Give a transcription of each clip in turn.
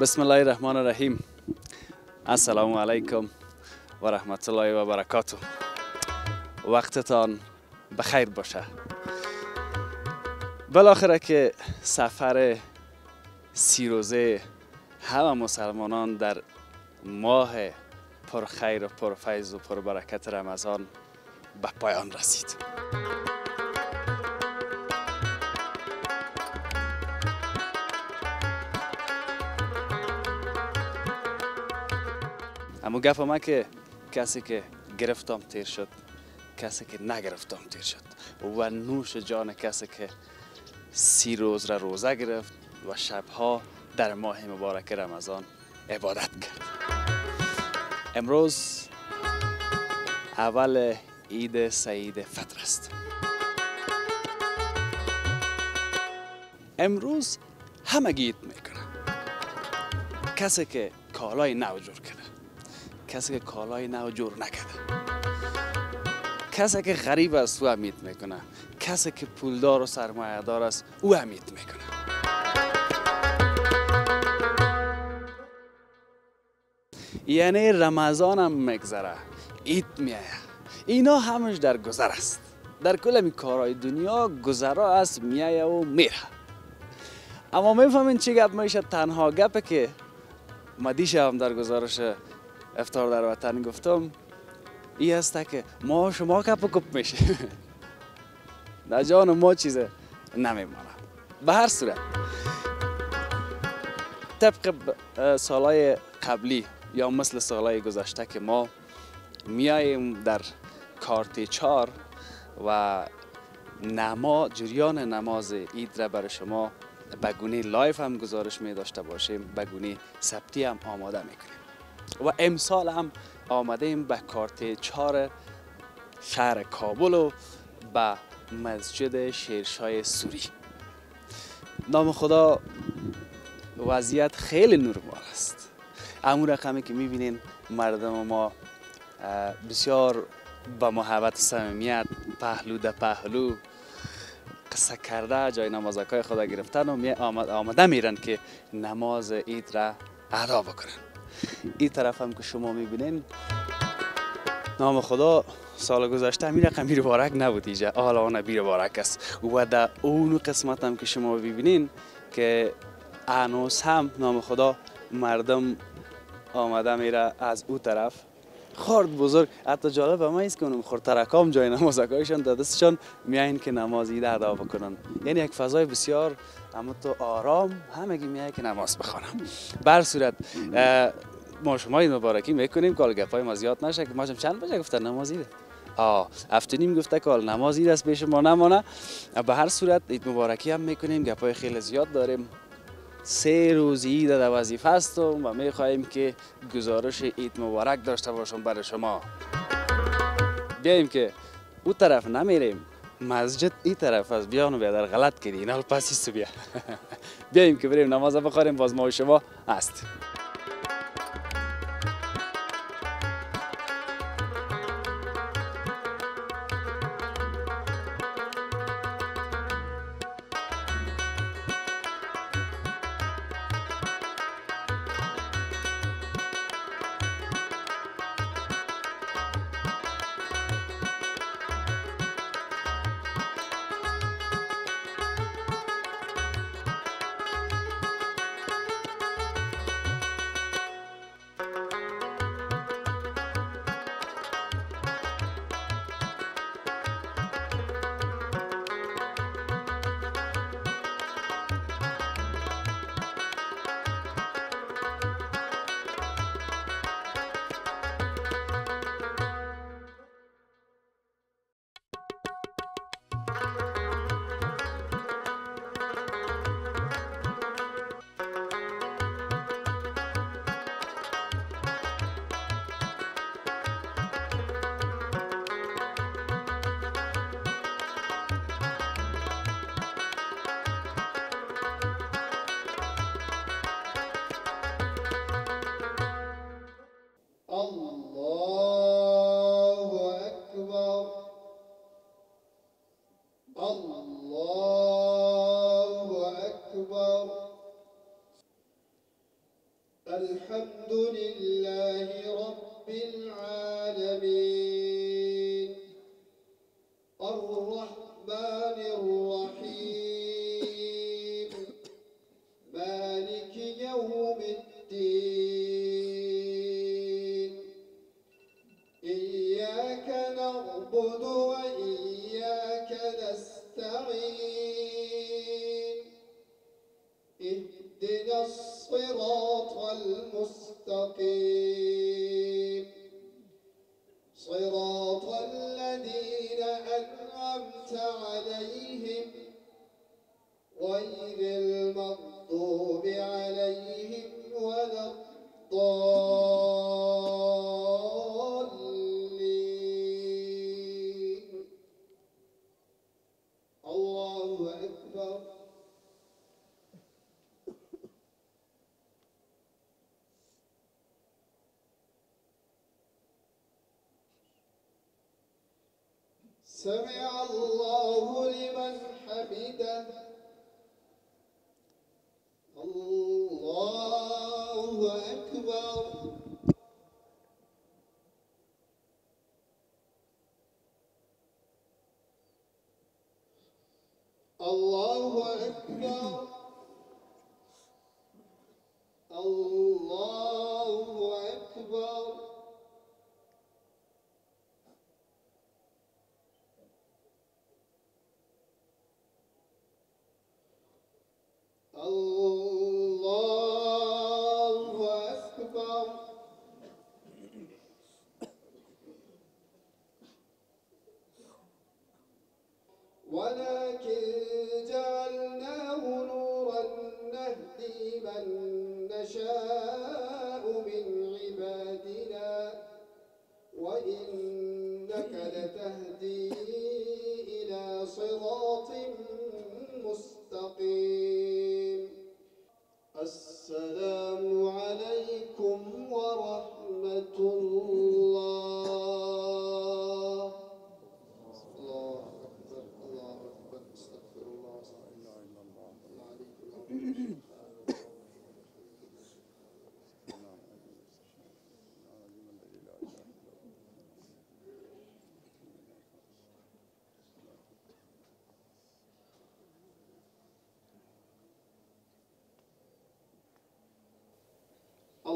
بسم الله الرحمن الرحیم السلام علیکم و رحمت الله و برکاته وقتتان بخیر باشه بالاخره که سفر سی روزه همه مسلمانان در ماه پرخیر و پرفیض و پربرکت رمضان به پایان رسید اما گپ ما که کسی که گرفتم تیر شد کسی که نگرفتم تیر شد. و نوش جان کسی که سی روز را روزه گرفت و شبها در ماه مبارک رمضان عبادت کرد. امروز اول عید سعید فطر است. امروز همه گیت می‌کنه کسی که کالای نو جور کرده کسی که کالای نو جور نکرده کسی که غریب است او امید می‌کنه. کسی که پولدار و سرمایه دار است او امید می‌کنه. یعنی رمضان هم میگذره. عید میایه اینا همش در گذر است. در کل می کارهای دنیا گذرا است میایه و میره اما می‌فهمین چی گپ میشه؟ تنها گپه که ما هم در گزارش افتار در وطن گفتم ای است که ما شما کپ کپ میشه در جان ما چیز نمیمانه به هر صورت. طبق سالهای قبلی یا مثل سالهای گذشته که ما میاییم در کارت چار و نما جریان نماز عید را برای شما بگونه live هم گزارش می داشته باشیم بگونه ثبتی هم آماده می‌کنیم. و امسال هم آمده ایم به کارته چار شهر کابل و به مسجد شیرشاه سوری. نام خدا وضعیت خیلی نرمال است. امون رقمی که می‌بینین مردم ما بسیار با محبت و صمیمیت پهلو ده پهلو قصه کرده جای نمازکای خدا گرفتن و می آمده میرن که نماز عید را ادا بکنن. این طرف هم که شما می‌بینین نام خدا سال گذشته می رقم بیر بارک نبود اینجا. حالا آن بیر بارک است. و در اون قسمت هم که شما ببینین که انوس هم نام خدا مردم آمده میره از او طرف. خورد بزرگ. حتی جالب ما است کنم خورد ترکام جای نمازکایشان دستشان میاین که نماز عید ادا بکنن. یعنی یک فضای بسیار اما تو آرام همگی میای که نماز بخوانم بر صورت ما شما این مبارکی می‌کنیم که گپای ما زیاد نشه که ما چند بجه گفتن نماز عید آه افتونیم گفته که نماز عید است پیش ما نمانه به هر صورت عید مبارکی هم می‌کنیم گپای خیلی زیاد داریم. سه روز عید در وظیفه هستم و می خواهیم که گزارش عید مبارک داشته باشم برای شما. بیایم که او طرف نمیریم. مسجد این طرف از بیان بیا در غلط کردی. این حال پس بیا. بیایم که بریم نماز بخوریم باز ما شما هست.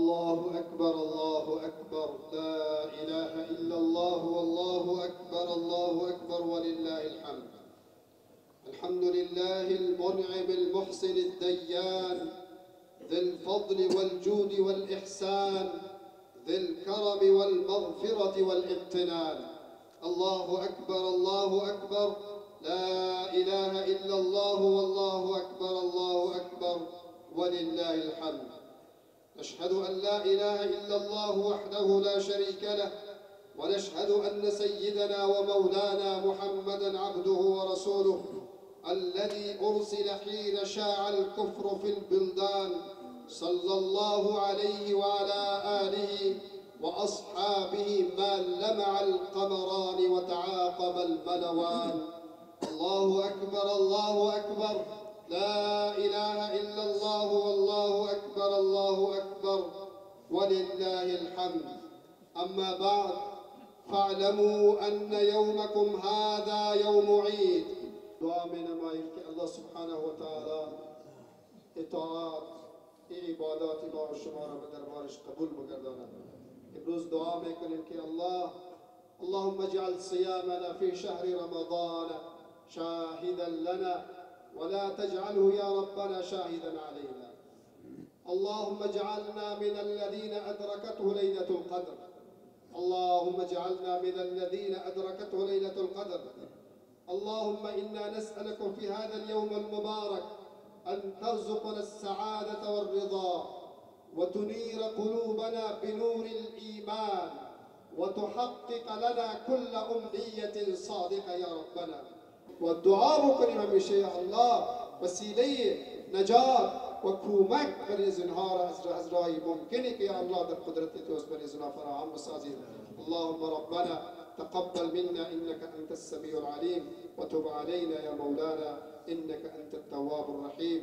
الله أكبر الله أكبر. لا إله إلا الله والله أكبر الله أكبر ولله الحمد. الحمد لله المنعم المحسن الديان ذي الفضل والجود والإحسان ذي الكرم والمغفرة والامتنان. الله أكبر الله أكبر. لا إله إلا الله والله أكبر الله أكبر ولله الحمد. نشهد أن لا إله إلا الله وحده لا شريك له ونشهد أن سيدنا ومولانا محمدا عبده ورسوله الذي أرسل حين شاع الكفر في البلدان صلى الله عليه وعلى آله وأصحابه ما لمع القمران وتعاقب الملوان. الله أكبر الله أكبر. لا إله إلا الله والله أكبر الله أكبر ولله الحمد. أما بعد فاعلموا أن يومكم هذا يوم عيد. دعا من نماییم که الله سبحانه و تعالی اطاعت این عبادات ما و شما را قبول بگرداند. امروز دعا میکنیم که الله اللهم اجعل صيامنا في شهر رمضان شاهدا لنا. ولا تجعله يا ربنا شاهدا علينا. اللهم اجعلنا من الذين أدركته ليلة القدر. اللهم اجعلنا من الذين أدركته ليلة القدر. اللهم إنا نسألك في هذا اليوم المبارك أن ترزقنا السعادة والرضا وتنير قلوبنا بنور الإيمان وتحقق لنا كل أمنية صادقة يا ربنا. والدعاء بکنیم همیشه الله وسیله نجات و کمک برای زنها را از از راهی ممکنی که یا الله در قدرت توست برای زنها فراهم اللهم ربنا تقبل منا إنك أنت السميع العليم وتب علينا يا مولانا إنك أنت التواب الرحيم.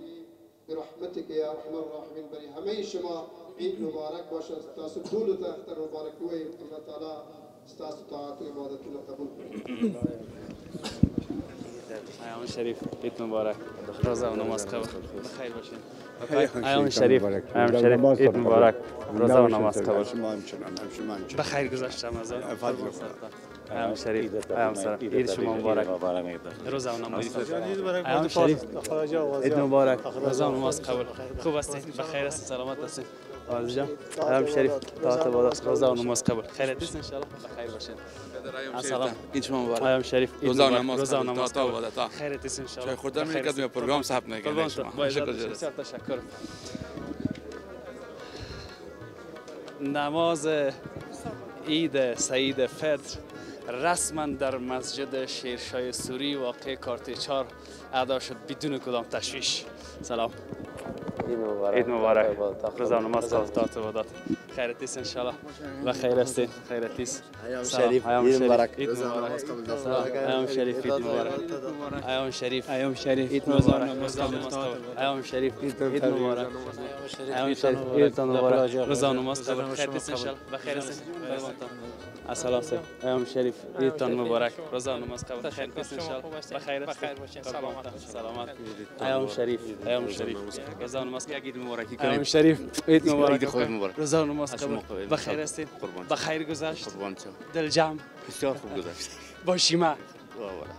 برحمتك يا أرحم الراحمين. بري همه شما عيد مبارك باشه تاسو طول اختر مبارك وي الله تعالى استاسو طاعت عبادتنا قبول. ایام شریف عید مبارک روزه و نماز قبل بخیر باشین ایام شریف ایام شریف عید مبارک روزه و نماز قبل شما همچنان هم شما همچنان بخیر گذشت رمضان فضل ایام شریف ایام سلام عید شما مبارک روزه و نماز ایام شریف عید مبارک روزه و نماز قبل خوب هستین بخیر هستین سلامت هستین آرزو جان ایام شریف طاعت عبادت روزه و نماز قبل خیرت نیست ان شاء الله بخیر باشین السلام عید شما مبارک ایام شریف مبارک. نماز قبل. نماز طاعت و عبادت. خیرت ان شاء الله خوردن بخیر می‌کرد هستین. پروگرام نکنید تو. شما شکر. بسیار تشکر نماز عید سعید فطر رسما در مسجد شیرشاه سوری واقع کارت چار ادا شد بدون کدام تشویش سلام عید مبارک روزه و نماز قبل طاعت و عبادت خیرت است انشالله و خیر هستین خیرت است ایام. شریف ایام عید شریف. مبارک و. ایام شریف عید مبارک ایام شریف ایام شریف عید مبارک و ایام شریف عید مبارک ایام شریف عید مبارک روزه و نماز قبل خیر است انشالله بخیر است السلام علیکم ایام شریف عیدتان مبارک روزه و نماز قبل خیر است انشالله بخیر است بخیر باشین سلامت ایام شریف ایام شریف روزه و نماز قبل عید مبارکی ایام شریف عید مبارک خود مبارک. روزه و نماز قبل. بخیر هستین قربان. بخیر گذشت قربان دل جمع بسیار خوب گذشت با شیمه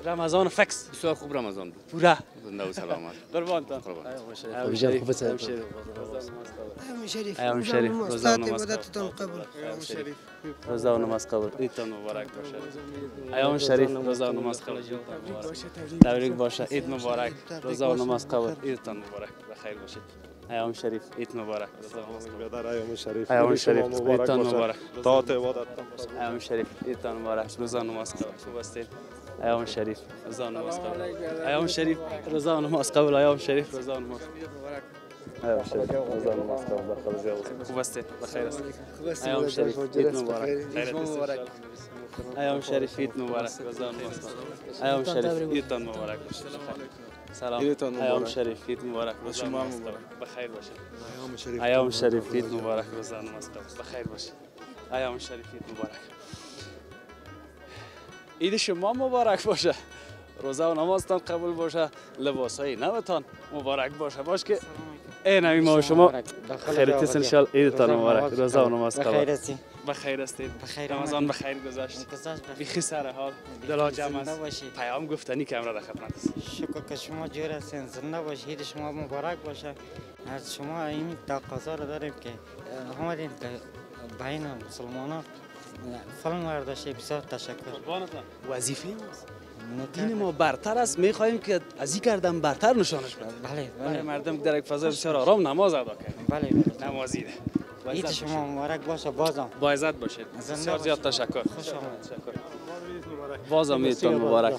رمضان فکس. بسیار خوب رمضان بود. پوره زنده و سلامت. قربان ایام شریف. ایام شریف ایام شریف. ایام شریف روزه و نماز قبل عبادتتان قبول. روزه و نماز قبل عیدتان مبارک باشه. ایام شریف روزه و نماز قبل تبریک باشه عید مبارک. روزه و نماز قبل عیدتان مبارک. بخیر باشید ایام شریف عید مبارک. برادر ایام شریف. ایام شریف عیدتان. مبارک طاعت باشه. ایام شریف عیدتان مبارک. روزه و نماز قبل خوب هستید ایام شریف روزه و نماز قبل. ایام شریف روزه و نماز قبل ایام شریف روزه و نماز. ایام شریف روزه و نماز قبل. بخیر خوب هستید. بخیر هستید. ایام شریف عید مبارک خیرت است ایام شریف عید مبارک. روزه و نماز. ایام شریف مبارک باشه سلام. ایام شریف عید مبارک روزه و نماز بخیر باشید. ایام شریف عید مبارک روزه و نماز قبل. بخیر باشید. ایام شریف عید مبارک عید شما مبارک باشه. روزه و نمازتان قبول باشه. لباس های نوتان مبارک باشه. باش که ای نمی ما شما خیرت است انشال عیدتان مبارک. روزه و نماز بخیر قبول. هستی بخیر هستید بخیر رمضان بخیر گذشت. گذشت بیخی سر حال. دلا جمع است. پیام گفتنی که امرا در خدمت است. شکر که شما جور هستین. زنده باشید. شما مبارک باشه. از شما این تقاضا رو داریم که اه، آمدین که بین مسلمانان فلم ورداشته بسیار تشکر وظیفه دین ما برتر است می‌خواهیم که از این کردن برتر نشانش بدیم بله بله مردم در یک فضای بسیار آرام نماز ادا کنیم بله بله نمازیده عزت شما مبارک باشه بازم. با عزت باشید. بسیار زیاد. تشکر. خوش آمد بازم عیدتان مبارک. و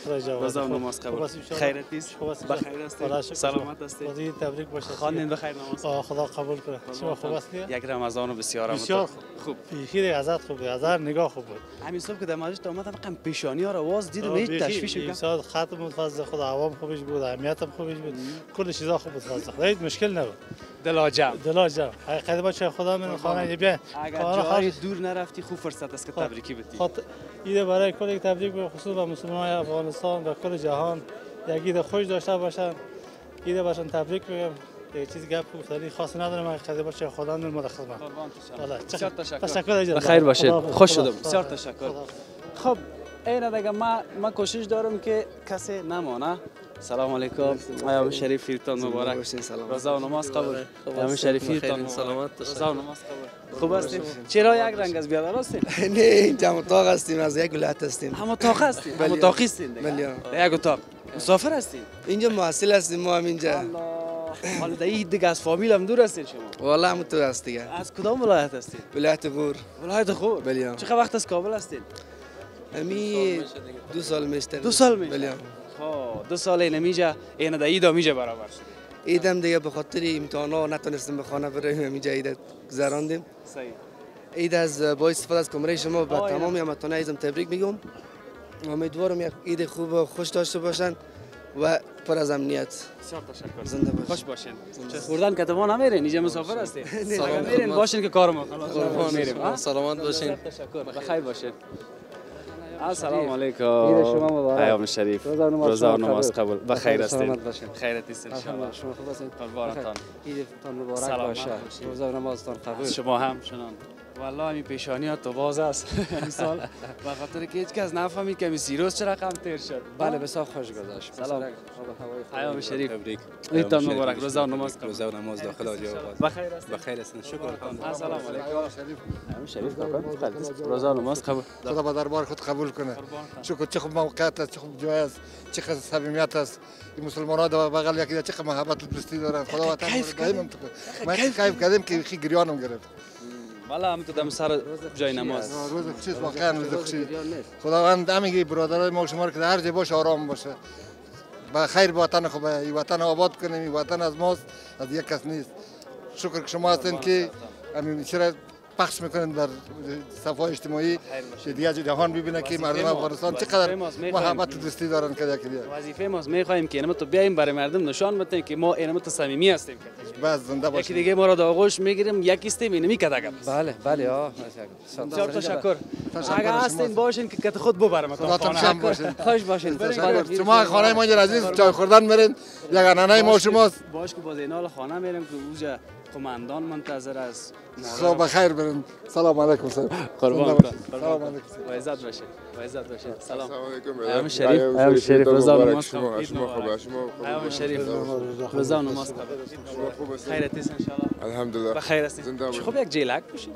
خوب- نماز قبول؟ خیرت هستیم بخیر خدا هستید. سلامت هستید خدا عید تبریک باشه. خواندین بخیر نماز. آه، خدا قبول کنه. شما خوب هستی؟ یک رمضان بسیار بسیار. خوب. بیخی ازت خوب بود نگاه خوب بود. همین صبح که در مسجد آمدم رقم پیشانی ها رو آواز دیدم هیچ تشویش می‌کنم سال ختم بود فضل خدا عوام خوبش بود اهمیت هم خوبش بود. کل چیزا خوب بود فضل خدا. هیچ مشکل نبود. دلا جمع دلا جمع حقیقت با چه خدا من خانه بیا. اگر خانه جای خواهش- دور نرفتی خوب فرصت است که خب. تبریکی بدی. خاط... ایده برای کل یک تبریک به خصوص به مسلمان افغانستان و کل جهان. یک ایده خوش داشته باشن. ایده باشن تبریک بگم. یک چیز گپ گفتنی خاصی ندارم. حقیقت با چه خدا من مدخل والا بسیار تشکر. تشکر باشید. خدا- خوش شدم. بسیار تشکر. خب این دیگه ما ما کوشش دارم که کسی نمانه. سلام علیکم. ایام شریف ایرتان مبارک؟ روزه و نماز قبول. ایام شریف ایرتان سلامت روزه و نماز قبول. خوب هستیم چرا یک رنگ از بیادر هستیم نه اینجا مطاق هستیم از یک ولایت هستیم. هم اتاق هستیم هم اتاقی هستیم بله. یک اتاق مسافر هستیم اینجا محصل هستیم ما هم اینجا. حالا در این دیگه از فامیل هم دور هستین شما؟ والا هم تو هست دیگه. از کدام ولایت هستین؟ ولایت غور. ولایت خوب بله. چقدر وقت از کابل هستین؟ امی دو سال میشتر دو سال میشه. خب دو سال این میجا این در ایدا میجا برابر شده. ایدم دیگه به خاطر امتحانا نتونستیم به خانه بریم اینجا عید گذراندیم. صحیح. عید از با استفاده از کمره شما به تمام همتون عزیزم تبریک میگم. امیدوارم یک عید خوب و خوش داشته باشن و پر از امنیت. بسیار تشکر. زنده باشین. خوش باشین. خوردن کتمان نمیرین اینجا مسافر هستین. اگر میرین باشین که کارم خلاص میریم؟ سلامت باشین. تشکر. بخیر باشین. السلام علیکم عید شما مبارک. ایام شریف. روزه و نماز و قبول. بخیر بخیر هستین. سلامت باشین. خیرت است ان شاء الله شما خوب هستین. قربانتان عیدتان مبارک باشه. روزه و نمازتان قبول. شما هم چنان. والله همین پیشانیات تو باز است. امسال به خاطر که هیچ کس نفهمید که سیروس چه رقم تیر شد. بله بسیار خوش گذشت. سلام. ایام شریف. تبریک. مبارک. روزه و نماز روزه و نماز داخل آجی آباد بخیر هستین بخیر هستین شکر الحمدلله. السلام علیکم. ایام شریف. کاکا. روزه و نماز قبول. خدا به دربار خود قبول کنه. شکر چه خوب موقعیت است چه خوب جای است چه خوب صمیمیت است. این مسلمان ها در بغل یکی چه خوب محبت و دوستی دارن. خدا وطن کیف رو دائم من کیف کردم که خی گریانم گرفت. والا هم تو دم سر جای نماز روز خوشی واقعا روز خوشی. خداوند همگی برادرای ما شما که هر جای باشه آرام باشه با خیر وطن خوب این وطن آباد کنیم این وطن از ماست از یک کس نیست شکر که شما هستین که همین چرا پخش می‌کنین در صفحه اجتماعی. که دیگه جهان ببینه که مردم ما. افغانستان چقدر. محبت و دوستی دارن که یکی دیگه. وظیفه ماست. می‌خوایم که اینم تو بیایم برای مردم نشان بدیم که ما اینم تو صمیمی هستیم. بس زنده یکی باشین دیگه ما را در آغوش می‌گیریم یکی استیم اینمی کداگم بله بله آه بسیار تشکر. تشکر اگر. هستین باشین که کت خود ببرم. خوش باشین. شما خانه ما عزیز چای خوردن برین. یک نانای ما شماست. باش که باز اینال خانه میریم که اوجا قماندان منتظر است صبح بخیر برین سلام علیکم سلام قربان. سلام علیکم و عزت باشین و عزت باشین سلام سلام علیکم ایام شریف ایام شریف روزا و نماز شما شما خوبه ایام شریف روزا و نماز شما خوب هستین خیرت است ان شاء الله الحمدلله بخیر هستین باشین. خب یک جیلک باشین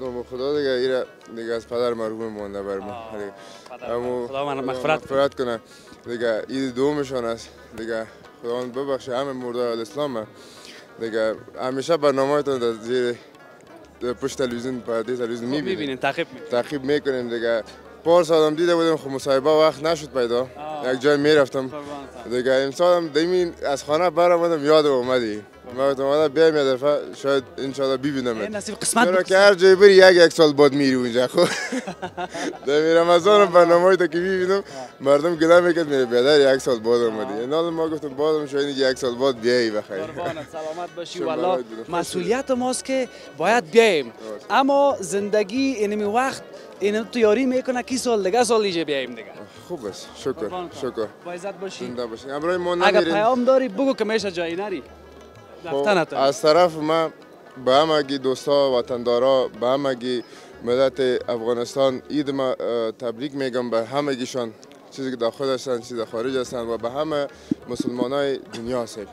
نام خدا دیگه ایره دیگه از پدر مرحوم مونده بر ما دیگه. امو خدا من مغفرت. مغفرت کنه دیگه عید دومشان است دیگه خداوند ببخشه همه مرده الاسلام دیگه همیشه برنامه‌تون در زیر پشت تلویزیون پرده تلویزیون می‌بینیم می‌بینین تعقیب می‌کنین تعقیب می‌کنیم دیگه. پار سال هم دیده بودیم خب مصاحبه وقت نشد پیدا. یک جای می‌رفتم. دیگه امسال هم دیمین از خانه برآمدم یادم اومدی. ما گفتم حالا بیایم یه دفعه شاید انشالله ببینم نصیب قسمت چرا. که هر جای بری یک یک سال بعد میری اونجا خب. در رمضان برنامه تا که می‌بینم مردم گله می‌کرد میره بیادر یک سال بعد اومدی. این حالا ما گفتم بعدم شاید یک سال بعد بیایی بخیر قربانت سلامت باشی. والله. مسئولیت ماست که باید بیایم. اما زندگی اینمی وقت این تو یاری می‌کنه کی سال دیگه سال دیگه بیایم دیگه. خوب است. شکر. شکر. با عزت باشی. زنده باشین امروز ما اگر نمیریم. پیام داری بگو که میشه جایی نری. خب، از طرف ما به همگی دوستا وطندارا به همگی ملت افغانستان عید ما تبریک میگم به همگیشان. چیزی که داخل هستن چیزی که خارج هستن و به همه مسلمان های دنیا هستن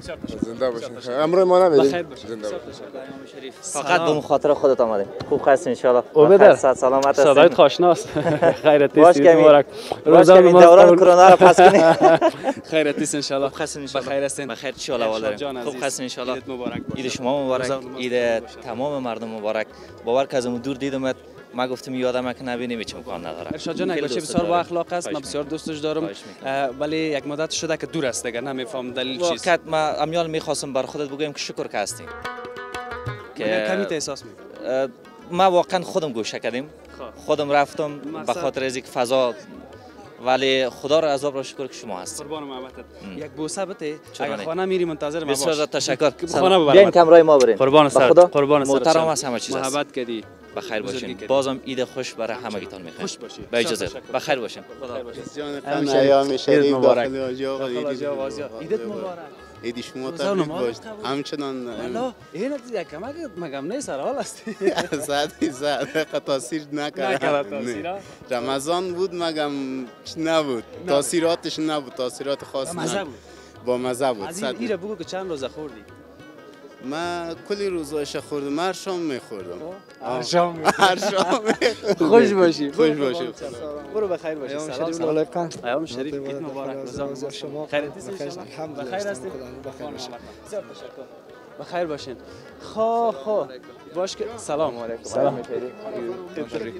زنده باشین. امروز ما بخیر باشی زنده باشین. فقط به مخاطره خودت آمده. خوب هست انشالله عبیده. بخیر، صحت سلامت صدایت هستین خوشناست خیرت است مبارک. باش روزا نماز دوران. کرونا رو پس کنی. خیرت است ان شاء الله خوب هستین انشالله بخیر هستین. بخیر چی حال احوال ارشاد جان دارین خوب عزیز. هستین انشالله عیدت مبارک باشه. عید شما مبارک. عید. تمام مردم مبارک. باور که از دور دیدمت ما گفتم یادم که نبینیم هیچ امکان نداره. ارشاد جان یک دوست بسیار با. اخلاق است. من بسیار دوستش دارم. ولی یک مدت شده که دور است دیگه نمیفهم دلیل چیست. واقعا ما امیال می‌خواستم بر خودت بگویم که شکر که هستیم. من کمی احساس می‌کنم ما واقعا خودم گوشه کردیم. خب. خودم رفتم به خاطر از اینکه فضا. ولی خدا را عذاب را شکر که شما هستید. قربان محبتت. یک بوسه بده. اگر نه؟ خانه میری منتظر ما بسیار باش. تشکر. که سلام. خانه ببرم. بیاین کمرای ما برین قربان خدا. قربان سرت. محترم. است همه چیز است. محبت کردی. بخیر باشین. بازم عید خوش برای همگیتان می‌خوایم خوش باشی به اجازه. بخیر باشین. خدا باشی. جان ایام شریف مبارک. عیدت مبارک. عید شما تبریک نماز باش. قبول. همچنان والا این یک کمک مگم نه سر حال است. صد صد. تاثیر نکرد؟ رمضان بود مگم نبود. تاثیراتش نبود. تاثیرات خاص مزه نبود. بود. با مزه بود. این ایره بگو که چند روزه خوردی؟ من کلی روزایش خوردم هر شام میخوردم. هر شام هر شام. خوش باشی. خوش باشی. برو بخیر باشی. سلام. سلام. ایام شریف. عید مبارک. روزا شما خیرت الحمدلله. بخیر هستید بخیر باشین. بخیر باشین خو خو باش که سلام سلام.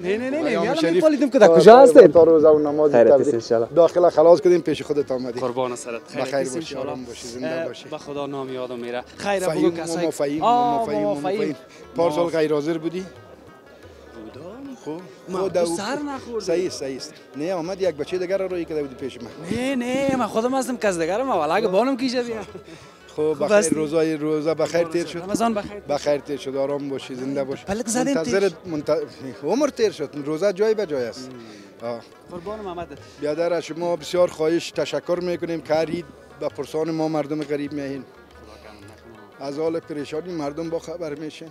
نه نه نه نه شریف. میپالیدم که در کجا هستین تا روزه و نماز تبریک. داخل خلاص کردیم پیش خودت آمدی. قربان سرت. است باشی،. آرام باشی، زنده باشی. به خدا نام یادم میره. خیر بگو کسایی. فهیم. فهیم پارسال غیر حاضر بودی؟ بودم خب. ما او- سر نخوردی. صحیح صحیح است نه آمد یک بچه دیگر رو روی کده بودی پیش من. نه نه من خودم هستم کس دیگرم ولی اگه بانم کیشه بیا خب خوب بخیر. روزای روزا بخیر تیر شد. رمضان بخیر. بخیر تیر شد. آرام باشی زنده باش پلک زدین منتظر منت... عمر تیر شد. روزا جای به جای است. قربان محمد. بیادر از شما بسیار خواهش تشکر می‌کنیم. که هر به پرسان ما مردم غریب میهین از حال پریشانی مردم با خبر میشه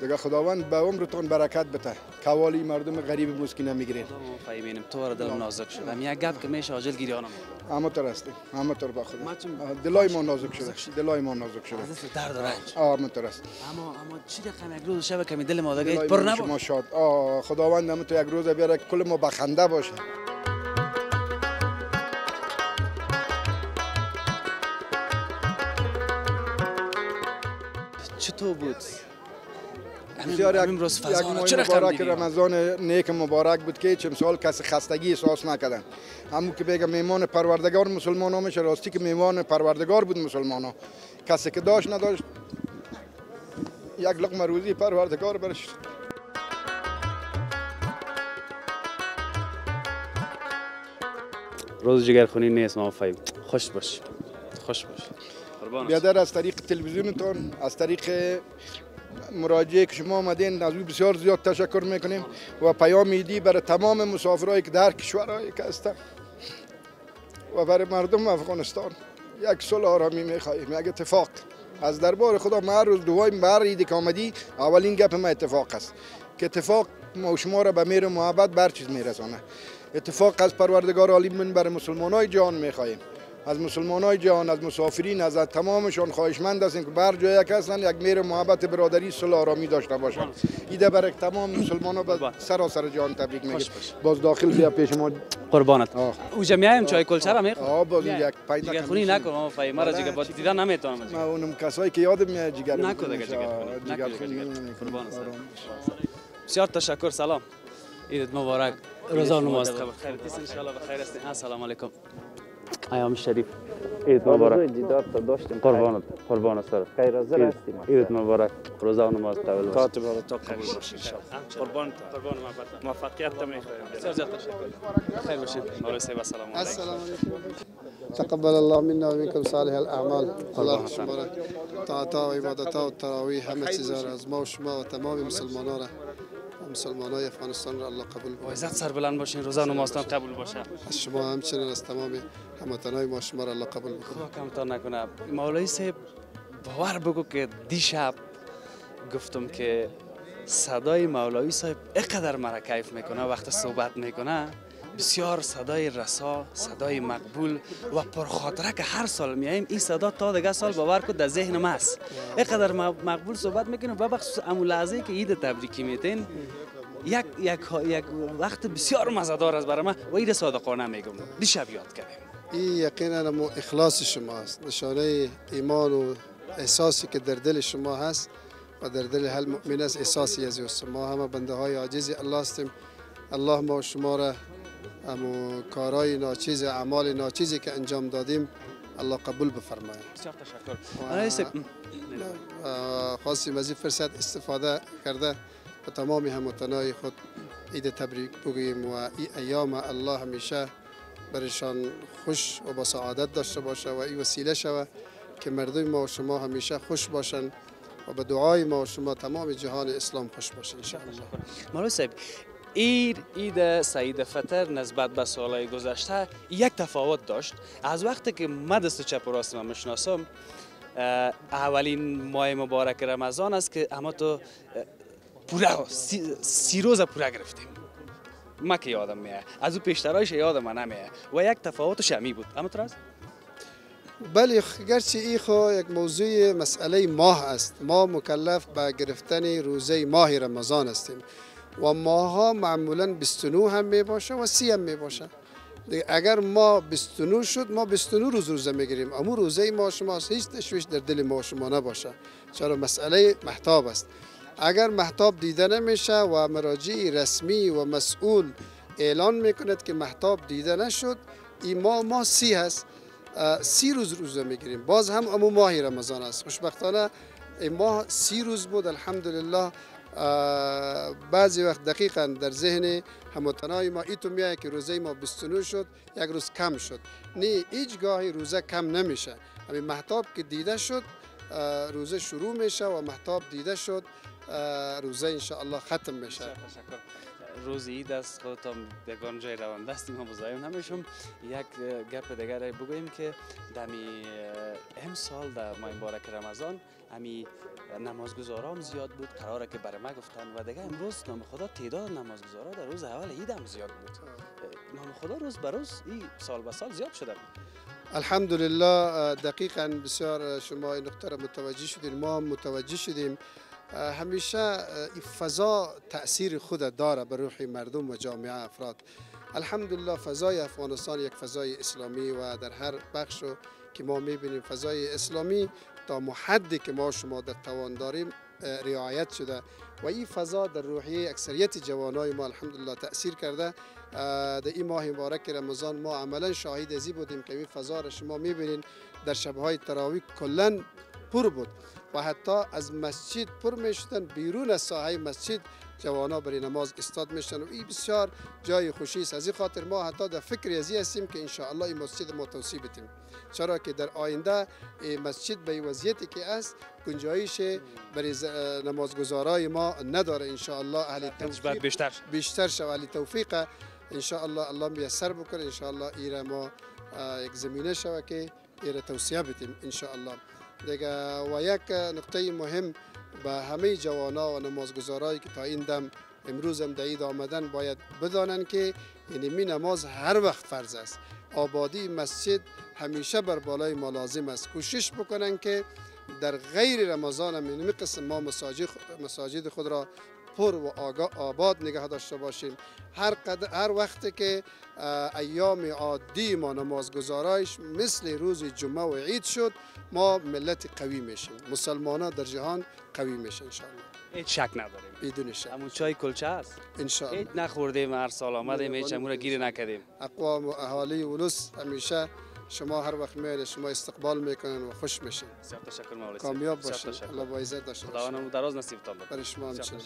دیگه خداوند به عمرتون برکت بده کوالی مردم غریب مسکین نمی‌گیرین فهمیدم تو را دلم نازک شد هم یک گپ که میشه عاجل گیریانم. همه طور است همه طور با خدا دلای ما نازک شده. دلای ما نازک شده. درد و رنج. همه طور است اما اما چی دقیقا یک روز شب کمی دل ما دیگه پر نبود شما شاد. آه خداوند همه تو یک روز بیاره کل ما بخنده باشه. چطور بود؟ بسیار یک, همین روز یک فضا چرا مبارک؟ رمضان نیک مبارک بود که هیچ امسال کسی خستگی احساس نکردن. همون که بگم میمان پروردگار مسلمان ها میشه راستی که میمان پروردگار بود مسلمان ها کسی که داشت نداشت. یک لقمه روزی پروردگار برش. روز جگرخونی نیست ما فهیم خوش باش. خوش باش. قربان بیادر از طریق تلویزیونتون از طریق مراجعه که شما آمدین از او بسیار زیاد تشکر می‌کنیم و پیام ایدی برای تمام مسافرهایی که در کشورهایی که هستن و برای مردم افغانستان یک صلح آرامی می‌خواهیم یک اتفاق. از دربار خدا ما هر روز دعای بر ایدی که آمدی اولین گپ ما اتفاق است. که اتفاق ما شما را به میر محبت بر چیز میرسانه. اتفاق از پروردگار عالی من برای مسلمان های جهان می‌خواهیم. از مسلمان های جهان از مسافرین از تمامشان خواهشمند هستیم که بر جای یک هستن یک میر محبت برادری صلح آرامی داشته باشند. ایده برای تمام مسلمان ها به سراسر جهان تبریک میگیم باز داخل بیا پیش ما. قربانت. او میایم چای کلچه را می‌خوام آه باز یک پای جگر خونی نکن ما فهیم مرا جگر. با دیدن نمی‌تونم ما اونم کسایی که یادم میاد جگر نکن دیگه جگر خونی جگر نکن خونی جگر نمی‌کنم. قربان. سر. آرام. بسیار تشکر سلام. عیدت مبارک. روزا نماز. خیر ان شاء الله بخیر هستین. السلام علیکم. ایام شریف عید مبارک دیدار تا داشتیم قربانت قربانت سر خیر حاضر هستیم عیدت مبارک روزا و نماز قبول باشه کاتب را تا قبول باشه قربان قربان محبت موفقیت تا می‌خوایم بسیار زیاد تشکر خیر باشین مولوی صاحب السلام علیکم السلام عليكم تقبل الله منا ومنكم صالح الاعمال الله شما طاعتا و عبادتا و تراویح همه چیزا را از ما و شما و تمام مسلمانان را مسلمان های افغانستان را الله قبول با عزت سر بلند باشین روزا و نمازتان قبول باشه. از شما همچنین از تمام هموطنهای ما شما را الله قبول بکنه. کمتر نکنه. مولوی صاحب باور بگو که دیشب گفتم که صدای مولوی صاحب اینقدر مرا کیف می‌کنه وقت صحبت می‌کنه. بسیار صدای رسا صدای مقبول و پرخاطره که هر سال میاییم این صدا تا دیگه سال باور کن در ذهن ما است اینقدر مقبول صحبت می‌کنه و بخصوص امو لحظه که عید تبریکی میتین یک, یک, یک وقت بسیار مزدار است برای من و این صادقانه میگم. دیشب یاد کردیم. این یقینا هم اخلاص شما است. نشانه ایمان و احساسی که در دل شما هست و در دل هر مؤمن است احساسی از ما همه بنده های عاجز الله هستیم. الله ما شما را همو کارهای ناچیز اعمال ناچیزی که انجام دادیم الله قبول بفرماید. بسیار تشکر. خواستیم از این فرصت استفاده کرده به تمام هموطنهای خود عید تبریک بگوییم و این ایام الله همیشه برشان خوش و با سعادت داشته باشه و این وسیله شوه که مردم ما و شما همیشه خوش باشند و به دعای ما و شما تمام جهان اسلام خوش باشه انشاءالله. مولوی صاحب اید عید سعید فطر نسبت به سالهای گذشته یک تفاوت داشت. از وقتی که من دست چپ و راست اه، اولین ماه مبارک رمضان است که اما تو پورا سی, سی روز پورا گرفتیم. ما که یادم میاد. از او پیشترایش یادم نمیاد. و یک تفاوتش همی بود. اما تو راست بله گرچه ای خو یک موضوع مسئله ماه است. ما مکلف به گرفتن روزه ماه رمضان هستیم. و ماه ها معمولا 29 هم می باشه و 30 هم می باشه اگر ما 29 شد ما 29 روز روزه می‌گیریم. اما روزه ما شماست هیچ تشویش در دل ما شما نباشه. چرا؟ مسئله محتاب است. اگر محتاب دیده نمیشه و مراجع رسمی و مسئول اعلان می‌کند که محتاب دیده نشد این ماه ما سی هست. سی روز روزه می‌گیریم. باز هم امو ماه رمضان است. خوشبختانه این ماه سی روز بود. الحمدلله بعضی وقت دقیقا در ذهن هموطنای ما ایتو میایه که روزه ما 29 شد یک روز کم شد. نه هیچ گاهی روزه کم نمیشه. همین محتاب که دیده شد روزه شروع میشه و محتاب دیده شد روزه انشاءالله ختم میشه. تشکر روز عید است خودتان یگان جای رونده هستیم ما مزاحم نمیشم یک گپ دیگر بگوییم که دمی امسال در ماه مبارک رمضان همی نمازگزاران زیاد بود قراره که برای ما گفتن و دیگه امروز نام خدا تعداد نمازگزارا در روز اول عید هم زیاد بود. نام خدا روز به روز این سال به سال زیاد شده الحمدلله دقیقا بسیار شما این نکته را متوجه شدین ما متوجه شدیم. همیشه این فضا تاثیر خود داره به روح مردم و جامعه افراد. الحمدلله فضای افغانستان یک فضای اسلامی و در هر بخش که ما می‌بینیم فضای اسلامی تا محدی که ما شما در توان داریم رعایت شده. و این فضا در روحیه اکثریت جوانای ما الحمدلله تاثیر کرده. در این ماه مبارک رمضان ما عملا شاهد ازی بودیم که این فضا را شما می‌بینین. در شبهای تراویح کلا پر بود و حتی از مسجد پر می‌شدن. بیرون از ساحه مسجد جوانا برای نماز استاد میشن و این بسیار جای خوشی است. از این خاطر ما حتی در فکر ازی هستیم که انشاءالله این مسجد ما توسیع بدیم چرا که در آینده این مسجد به وضعیتی که است گنجایش برای نمازگزارای ما نداره انشاءالله. اهل توفیق بیشتر. بیشتر شو. اهل توفیق انشاءالله الله میسر بکنه. انشاءالله ایره ما یک زمینه شوه که ایره توسعه بدیم انشاءالله. دیگه و یک نقطه مهم به همه جوانا و نمازگزارایی که تا این دم امروز هم در عید آمدن باید بدانند که یعنی می نماز هر وقت فرض است. آبادی مسجد همیشه بر بالای ما لازم است. کوشش بکنن که در غیر رمضان هم این قسم ما مساجد خود را پر و آباد نگه داشته باشیم. هر, قد... هر وقت که ایام عادی ما نمازگزارایش مثل روز جمعه و عید شد ما ملت قوی میشیم. مسلمان در جهان قوی میشن انشاءالله. هیچ شک نداریم. بدون شک. همون چای کلچه است. انشاءالله. هیچ نخوردیم هر سال آمدیم هیچ امور گیر نکردیم. اقوام و اهالی ولوس همیشه شما هر وقت میاد شما استقبال می‌کنن و خوش میشین. بسیار تشکر. کامیاب بسیار باشین. تشکر. الله با عزت داشته باشه خداوند دراز نصیبتان بده برای شما. تشکر.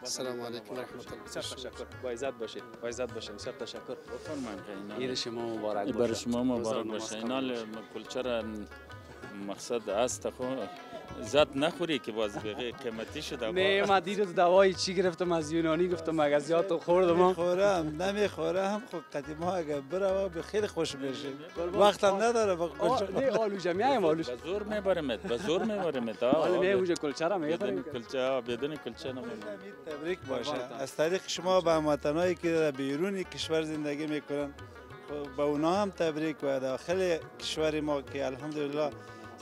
السلام علیکم و رحمت الله. بسیار تشکر. با عزت باشید با عزت باشید بسیار تشکر. بفرمایید. عید شما مبارک باشه. شما روزا مبارک باشه. اینال. کلچه را مقصد است خو زد نخوری که باز بقیه قیمتی شده نه من دیروز دوای چی گرفتم؟ از یونانی گفتم مگزیات رو خوردم. نمی‌خورم نمی‌خورم. خب قدیما اگر بره به خیلی خوش میشه وقتم نداره نه آلو جمعی هم آلوش به زور میبرمت به زور میبرمت. حالا نه اونجا کلچه را می‌خوریم کلچه بدون کلچه نمی‌برم تبریک باشه. از طریق شما به هموطنایی که در بیرون کشور زندگی می‌کنن خب به اونا هم تبریک و داخل کشور ما که الحمدلله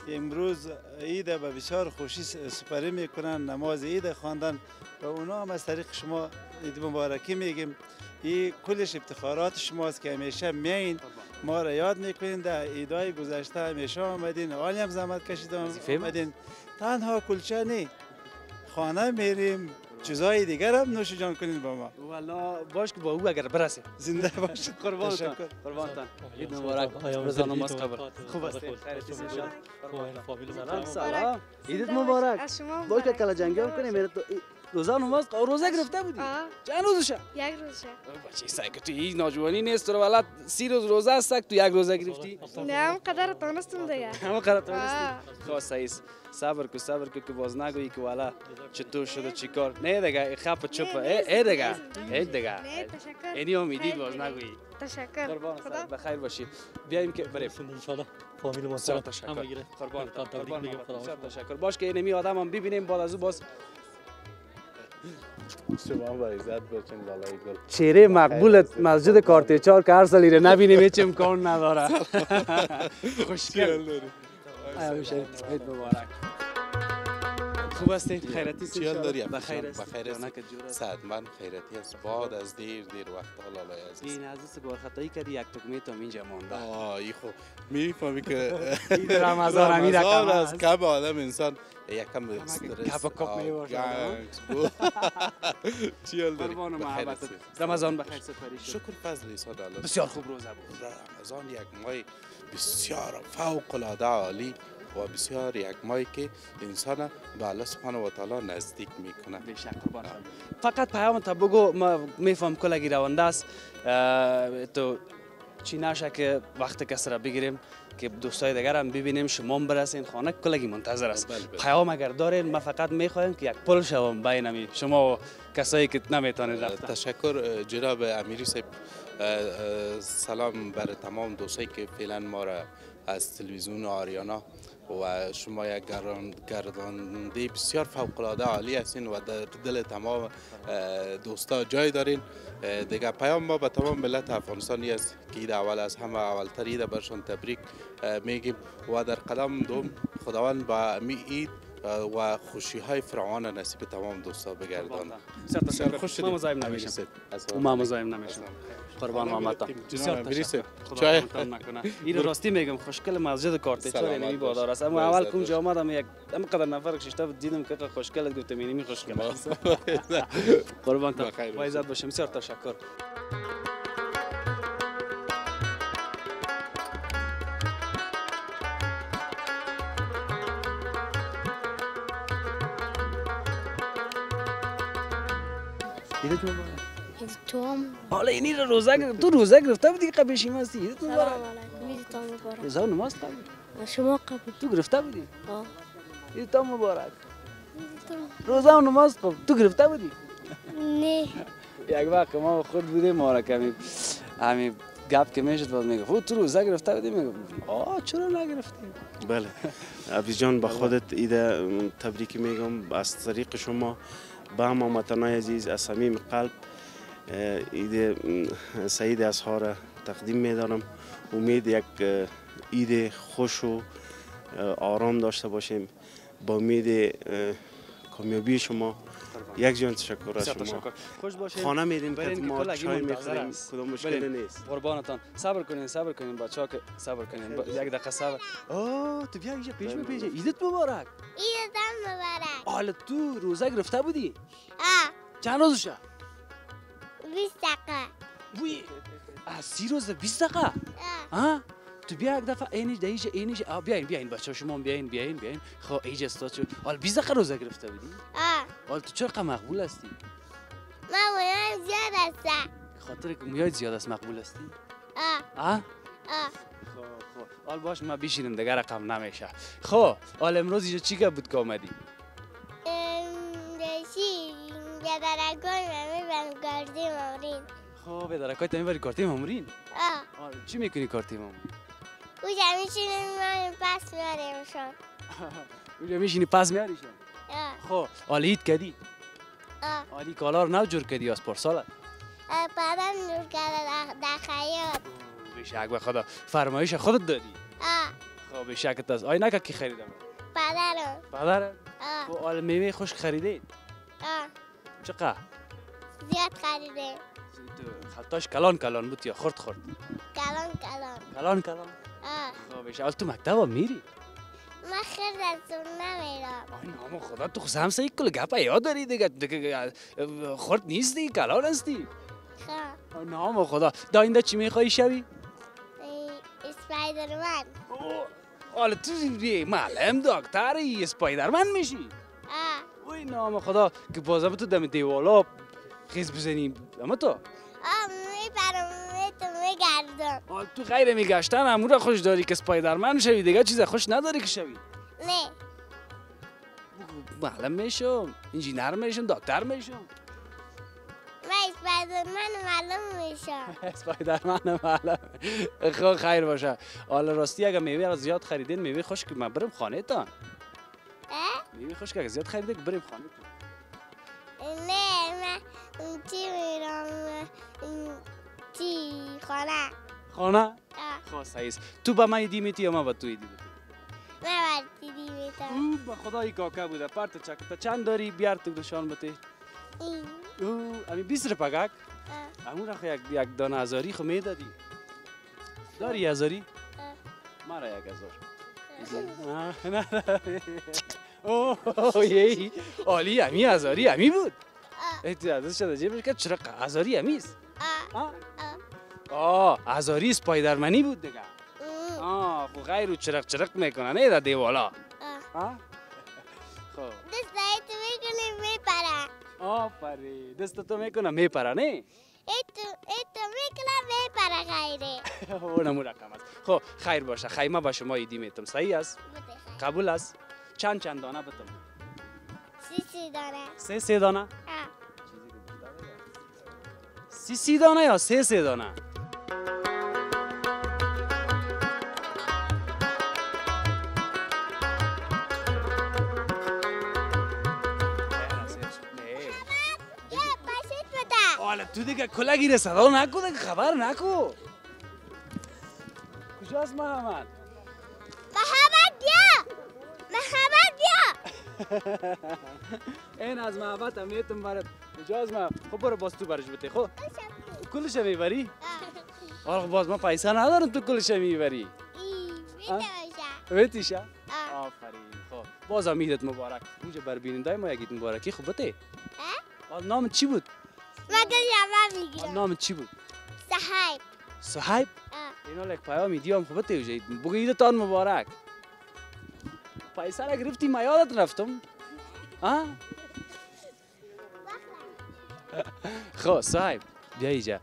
امروز عید به بسیار خوشی سپری می‌کنن نماز عید خواندن و اونا هم از طریق شما عید مبارکی میگیم. این کلش افتخارات شماست که همیشه میین ما را یاد می‌کنین در عیدهای گذشته همیشه آمدین. حالی هم زحمت کشید آمدین. تنها کلچه نی. خانه میریم. چیزای دیگر هم نوش جان کنین با ما. والا باش که با او اگر برسه زنده باشه قربانتان. تشکر. قربانتان. عید مبارک. روزا نماز قبل خوب است سلام. سلام عیدت مبارک. از شما باش که. کلا جنگی هم کنیم. میره تو روزا نماز روزه گرفته بودی. آه. چند روزشه؟ یک روزشه. بچه سعی که تو این ناجوانی نیست تو رو ولد سی روز روزه است تو یک روزه گرفتی. نه هم قدر تانستم دیگه. همه قرار آه. تو خواست صحیح است. صبر کو صبر کو که باز نگویی که والا چطور شده چی کار. نه دیگه خپ چپ ای دیگه ای دیگه. اینی امیدی باز. نگویی. تشکر. قربان بخیر باشید بیایم که بریم. انشالله فامیل ما سلام. تشکر. گیره. قربان تبریک قربان میگم. خدا بسیار تشکر. باش که اینمی آدم هم ببینیم بعد از او باز شما با عزت باشین بالای گل. چهره مقبولت مسجد کارتیچار که هر سال ایره نبینیم هیچ امکان نداره خوشگل. داری. مبارک. خوب هستی خیرتی چیال داری. بخیر است. بخیر است. صد من خیرتی است. بعد از دیر دیر وقت حالا عزیز. این عزیز سگار خطایی کردی یک تکمه تا اینجا مانده آه ای خب. می‌فهمی که رمضان همی رقم رمضان است. از کم آدم انسان و کپ می‌باشد، گنگس بود چیال داری قربان. هستی؟ رمضان بخیر سپری شد. شکر فضل عیسی تعالی بسیار خوب روزه بود. رمضان یک ماه بسیار فوق العاده عالی و بسیار یک ماهی که انسان به الله سبحانه و تعالی نزدیک می‌کنه فقط پیام تا بگو ما میفهم کلگی رونده است تو چی نشه که وقت کس را بگیریم که دوستای دیگر هم ببینیم شما برسین خانه کلگی منتظر است. پیام اگر دارین ما فقط می‌خوایم که یک پل شوم بین شما و کسایی که نمی‌تونید رفتن تشکر جناب امیری صاحب سلام بر تمام دوستایی که فعلا ما را از تلویزیون آریانا و شما یک گردان- گرداننده بسیار فوق العاده عالی هستین و در دل تمام دوستا جای دارین. دیگه پیام ما به تمام ملت افغانستانی است که اید اول از همه اولتر اید برشان تبریک میگیم. و در قدم دوم خداوند با می اید و خوشی های فراوان نصیب تمام دوستا بگردان. بسیار خوش ما مزاحم نمیشیم ما مزاحم نمیشیم قربان محمد بسیار تشکر. چای. این راستی میگم خوشگل مسجد کارتچار اینمی. بادار است. اما اول کم. جا آمدم یک اما قدر نفر بود. دیدم که خوشگل است، گفتم اینمی خوشگل. است قربان تا. عزت باشم. بسیار تشکر. مبارک تو هم حالا اینی رو روزه گرفت. تو روزه گرفته بودی که قبل شیما هستی عیدت مبارک سلام علیکم. عیدتان مبارک. روزه و نماز قبل. شما قبل. تو گرفته بودی؟ آه. عیدت مبارک. روزه و نماز قبل. تو گرفته بودی؟ نه. یک وقت ما خود بودیم ما را کمی همین گپ که می‌شد باز می‌گفت. او تو روزه گرفته بودی؟ می‌گفت. آه چرا نگرفتی؟ بله. عبیز جان به خودت ایده تبریک میگم. از طریق شما به همه هموطنای عزیز از صمیم قلب عید م، سعید اصحا را تقدیم میدارم امید یک عید خوش و آرام داشته باشیم. با امید کامیابی شما. یک جان تشکر از شما. خوش باشین. خانه میریم برین که ما چای می‌خوریم. کدام مشکلی برین. نیست؟ قربانتان. صبر کنین صبر کنین بچه ها که صبر کنین. یک دقیقه صبر. اوه تو بیا اینجا پیش می پیش. عیدت مبارک. عیدتان مبارک. حالا تو روزه گرفته بودی؟ آه. چند روزشه؟ بیست دقیقه. وی از سی روز 20 دقیقه؟ ها تو بیا یک دفعه اینج ده اینج اینج آ بیاین بیاین بچه شما بیاین بیاین بیاین. خب اینج استاد شد حالا 20 دقیقه روزه گرفته بودی؟ آه. حالا تو چرا مقبول هستی؟ من مویم زیاد هستم. خاطر که مویای زیاد است مقبول هستی؟ آه. ها آه. خب خب. حال باش ما بیشینم دیگه رقم نمیشه. خب حال امروز اینجا چی بود که آمدی ام، دشی گدرکای من می‌برم گردی مورین خب درکای تا می‌بری کارتی مامورین آه. حالا چی می‌کنی کارتی مامورین او میشینیم من پس میاریمشون اونجا میشینی پس میاریشون آه. خب عید کردی؟ آه. حالی کالا رو نو جور کردی از پرساله اه، بعدم نور کرده در خیاط. بیشک به خدا فرمایش خودت دادی آه. خب بیشک از آی نکه کی خریدم؟ پدرم. پدر آه. خب حالا میوه خوش خریدید آه. چقدر؟ زیاد خریده خلطاش کلان کلان بود یا خورد خورد کلان کلان. کلان کلان. آه. خب تو مکتب هم میری؟ من خیر دستون نمیرم. آی نام خدا تو خود همسایه کل گپا یاد داری دیگه. خورد نیستی کلان هستی. آی نام خدا. دا اینده چی میخوایی شوی اسپایدرمن. حالا تو معلم دکتری اسپایدرمن میشی. آه. وای نام خدا که بازم تو دم دیوالا خیز بزنی اما تو؟ آه میپرم تو میگردم. تو غیر میگشتن همون را خوش داری که اسپایدرمن شوی. دیگه چیز خوش نداری که شوی. نه. معلم میشم انجینر میشم دکتر میشم. من اسپایدرمن معلوم میشم. اسپایدرمن معلم. خب خیر باشه. حالا راستی اگه میوه را زیاد خریدین میوه خوش که من برم خانه تان؟ میوه خوش که اگه زیاد خریدین که بریم خانه تان نه. چی میرم چی خانه. خانه؟ آه. خب صحیح است. تو به من دی میتی یا من به تو دی میتی من برتی میتم او به خدای کاکا بوده. پرت چکتا چند داری بیار تو نشان بده این. او امی 20 رپگک آه. همون را یک یک دانه هزاری خو می‌دادی داری هزاری؟ آه. مرا یک هزار. نه نه نه. اوه یی عالی امی هزاری امی بود. یادت شده جیبش که چرا هزاری امیست آه هزاری اسپایدرمنی بود دیگه. آه خب غیر و چرق چرق می‌کنه نه در دیوالا. ها خب. دستای تو می‌کنی میپره. آفرین. دست تو می‌کنه میپره نه؟ ایتو ایتو می‌کنه میپره غیره. اونم رقم است. خب خیر باشه. خیمه با شما ایدی میتم صحیح است؟ قبول است؟ چند چند دانه بتم سی سی دانه سه سه دانه. سی سی دانه یا سه سه دانه؟ حالا تو دیگه کلگی صدا نکو دیگه خبر نکو کجاست محمد؟ این از محبت هم میتم برات کجاست ما خب برو باز تو برش بده خب؟ کلش می‌بری؟ آره خب باز ما پیسه ندارم تو کلش می‌بری. ویتیشا آفرین خب. باز هم عیدت مبارک. اونجا بر بیننده ما یکیت مبارکی خوب بته نام چی بود؟ مگه شما آه، می‌گیرم. نام چی بود؟ صحیب صحیب اینا لک پیام دیام خوب بته وجه بگو عیدتان مبارک. پیسه را گرفتی ما یادت رفتم ها خب صاحب بیا اینجا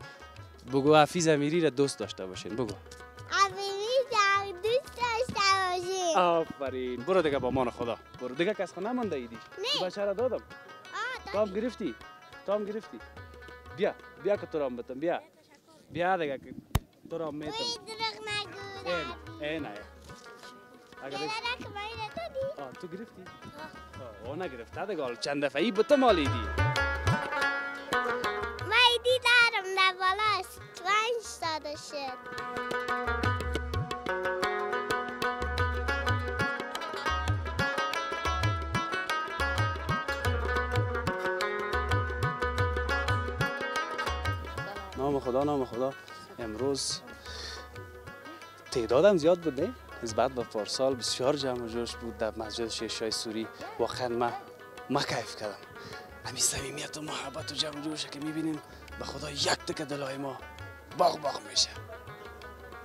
بگو حفیظ امیری را دوست داشته باشین بگو امینی جان دوست داشته باشی آفرین برو دیگه با مان خدا برو دیگه کس خود نمانده ایدی نه. بچه را دادم تو هم گرفتی تو هم گرفتی بیا بیا که تو را هم بتم بیا بیا دیگه که تو را میتم دروغ نگو این ای اگر آه تو گرفتی؟ آه، او نگرفته دیگه حالا چند دفعه ای بتم مالیدی. ما ایدی دارم در بالاش پنج داده شد. نام خدا نام خدا. امروز تعدادم زیاد بود نه؟ نسبت به پارسال بسیار جمع جوش بود در مسجد شیشای سوری. واقعا ما ما کیف کردم. همین صمیمیت و محبت و جمع و جوشه که می‌بینیم به خدا یک تک دلای ما باغ باغ میشه.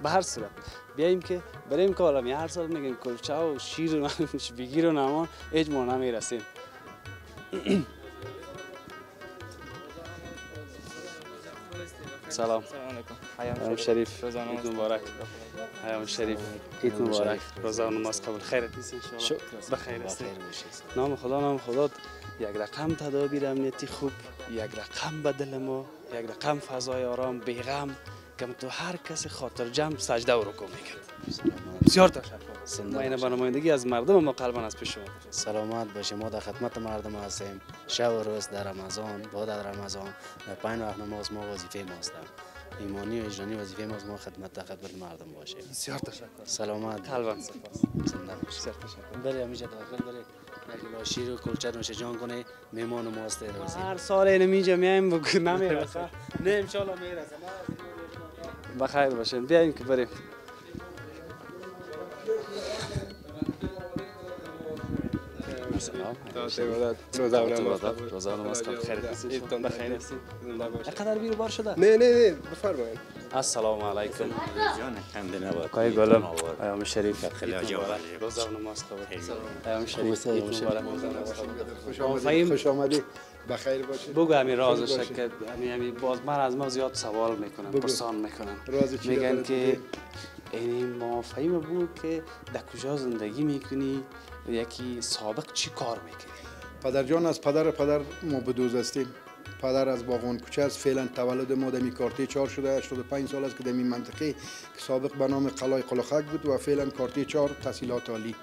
به هر صورت بیاییم که بریم که حالا هر سال میگیم کلچه و شیر و بگیر و نمان هیچ ما نمی‌رسیم. سلام. ایام شریف. عید مبارک. ایام شریف. عید مبارک. روزه و نماز قبول. خیرت بخیر هستی نام خدا نام خدا. یک رقم تدابیر امنیتی خوب. یک رقم به دل ما. یک رقم فضای آرام. بیغم. که تو هر کسی خاطر جمع سجده و رکوع می‌کرد. بسیار تشکر. ما این به نمایندگی از مردم ما قلبا از پیش شما سلامت باشیم. ما در خدمت مردم هستیم. شب و روز در رمضان بعد از رمضان در پنج وقت نماز ما وظیفه ماست. ایمانی و اجرانی وظیفه ماست. ما خدمت در خدمت مردم باشیم. بسیار تشکر. سلامت. قلبا سپاس زنده باشی بسیار تشکر. بری همیشه داخل بری. یک گلاس شیر و کلچه نوش جان کنه. میمان ماست روزی. هر سال اینو میجا میایم بگو نمی‌رسه. نه انشالله می‌رسه. بخیر باشین. بیاین که بریم. بار شده نه نه نه بفرمایید السلام علیکم جان خنده نباد کای گلم ایام شریف خیلی عجب قبل ایام شریف خوش. آمدید بخیر باشید بگو همین رازش. که همین همین باز من از ما زیاد سوال می‌کنن بگو. پرسان چی میگن که این ما فهیم بود که در زندگی می‌کنی یکی سابق چی کار می‌کنی پدر جان از پدر پدر ما بدوز هستیم پدر از باغون کوچه است. فعلا تولد ما دمی کارتی چهار شده. 85 سال است که دمی منطقه که سابق به نام قلای قلخک بود و فعلا کارتی چهار تحصیلات عالی.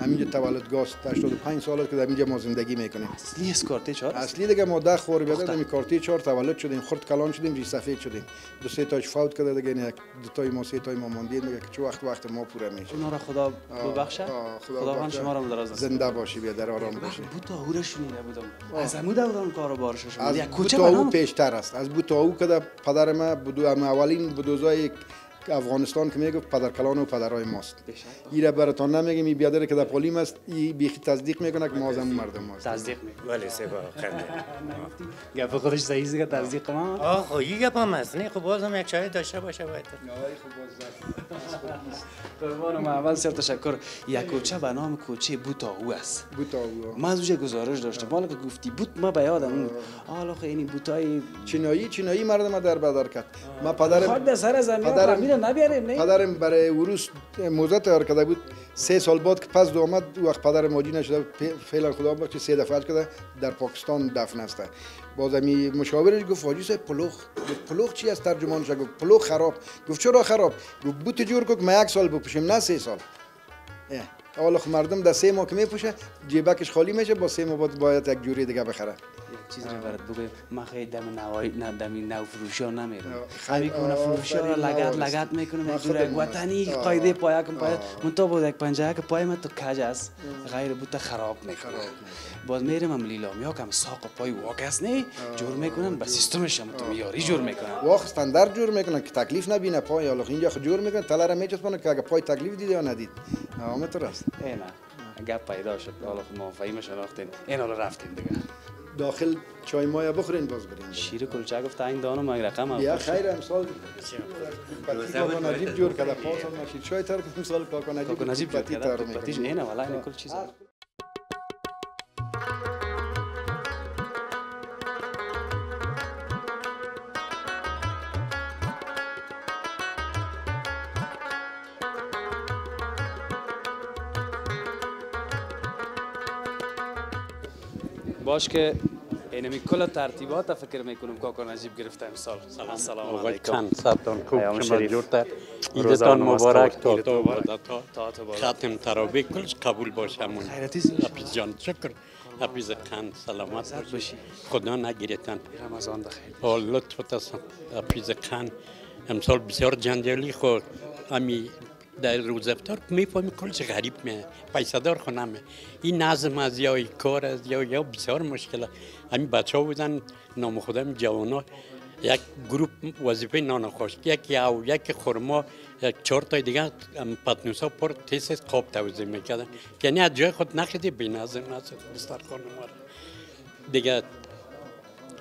همینجا تولدگاه است. 85 سال است که در اینجا ما زندگی می‌کنیم. اصلی است کارتی چهار اصلی دیگه ما ده خور بیاد. دمی کارتی چهار تولد شدیم. خرد کلان شدیم ری سفید شدیم. دو سه تاش فوت کرده دیگه یک دو تای ما سه تای ما ماندیم دیگه که چه وقت وقت ما پوره میشه. اونا را خدا ببخشه. خداوند. شما را دراز زنده باشی بیا در آرام باشی. بوتا او را شنیده بودم آه. از امو دوران کارو بارش شما از یک کوچه بوتا او بنام پیشتر است. از بوتا او که در پدر ما بدو ام اولین بدوزای افغانستان که می‌گفت پدر کلان و پدرای ماست. ایره براتان نمیگم این بیادر که در پولیم است ای بیخی تصدیق می‌کنه که ما از همون مردم ماست. تصدیق می‌کنه. ولی سه با خنده. گپ خودش صحیح که تصدیق ما آه خب این گپ هم هست. نه خب بازم یک شاهد داشته باشه باید. قربان اول بسیار تشکر. یک کوچه به نام کوچه بوتاهو است. بوتاهو. ما از گزارش داشتم. حالا که گفتی بوت ما به یادم اون حالا خیلی این بوتای چینایی چینایی مردم در بدر کرد. ما پدرم به سر زمین پدرم- پدرم نبیاریم نه؟ پدرم برای وروس موزه تیار کرده بود. سه سال بعد که پس دو آمد وقت پدر ماجی نشده بود. فعلا خدا بخش سه دفعه کرده در پاکستان دفن است. باز امی مشاورش گفت واجی پلوخ گفت پلوخ چی است ترجمانش گفت پلوخ خراب. گفت چرا خراب؟ گفت بوت جور که ما یک سال بپوشیم نه سه سال. حالا مردم در سه ماه که میپوشه جیبکش خالی میشه با سه ماه باید یک جوری دیگه بخره. چیز رو برات بگویم من خیلی دم نوای نه دم نو فروشی ها نمیرم خیلی- کنه فروشی ها را لگت. لگت می‌کنم یک وطنی آه. قایده پای کم پای من تو بود یک پنجه که پای من تو کج است. غیر بوده خراب می‌کنه. باز میرم هم لیلامی ها که هم ساق پای است نه؟ جور می‌کنن به سیستمش هم تو میاری جور می‌کنن واخستن در جور می‌کنن که تکلیف نبینه پای حالا اینجا خود جور می‌کنن تله را میچسبانه که اگه پای تکلیف دیده یا ندید. همینطور است ای نه گپ پیدا شد. حالا خب ما فهیم شناختیم این حالا رفتیم دیگه. داخل چای مایا بخورین باز برین. شیر کلچه گفت این دانم یک رقم هم یا. خیر امسال پتی کاکا نجیب جور کرده پاس هم نشید. چای تر امسال کاکا نجیب کاکا نجیب جور پتی کرده تر پتیش می‌کنه اینه والا این کل چیز باش که اینمی کل ترتیبات فکر می‌کنم کاکا نجیب گرفته امسال. سلام سلام علیکم. چند سبتان خوب شما. جورتر روزه ایدتان مبارک. تا تا. تا تا تا مبارک. ختم تراویح کلش قبول باشه همون. حفیظ جان شکر. حفیظ قند سلامت باشی. خدا نگیرتن رمضان بخیر. لطفت است حفیظ قند امسال بسیار جنجالی خود امی در روز افطار می‌فهمی کلش غریب میه پیسه دار خو نمه این نظم از یا این کار از یا یا بسیار مشکل همین بچه ها بودن نام خودم جوان ها. یک گروپ وظیفه نان خوش یک او یک خورما یک چهار تای دیگه ام پتنوس ها پر تیس قاب توزیع می‌کردن. یعنی از جای خود نخیدی بی نظم نظم دسترخوان ما. دیگه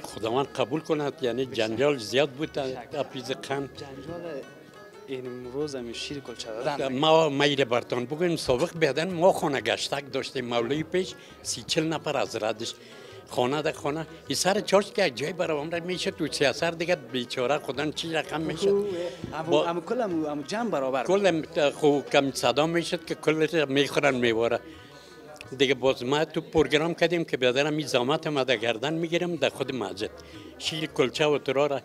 خداوند قبول کند یعنی جنجال زیاد بود اپیز قند. این روز هم شیر کلچه دادن ما میره برتان بگویم سابق بیادن ما خانه گشتک داشتیم مولوی پیش سی چل نفر از ردش خانه در خانه. این سر چارش که جای برام را میشه تو سیاسر دیگه بیچاره خودن چی رقم میشه؟ امو با- امو کل امو جمع برابر. کل خو کم صدا می‌شد که کل می‌خورن میواره دیگه باز ما تو پروگرام کردیم که بیادرم این زامت ما در گردن می‌گیرم در خود مسجد. شیر کلچه و ترا را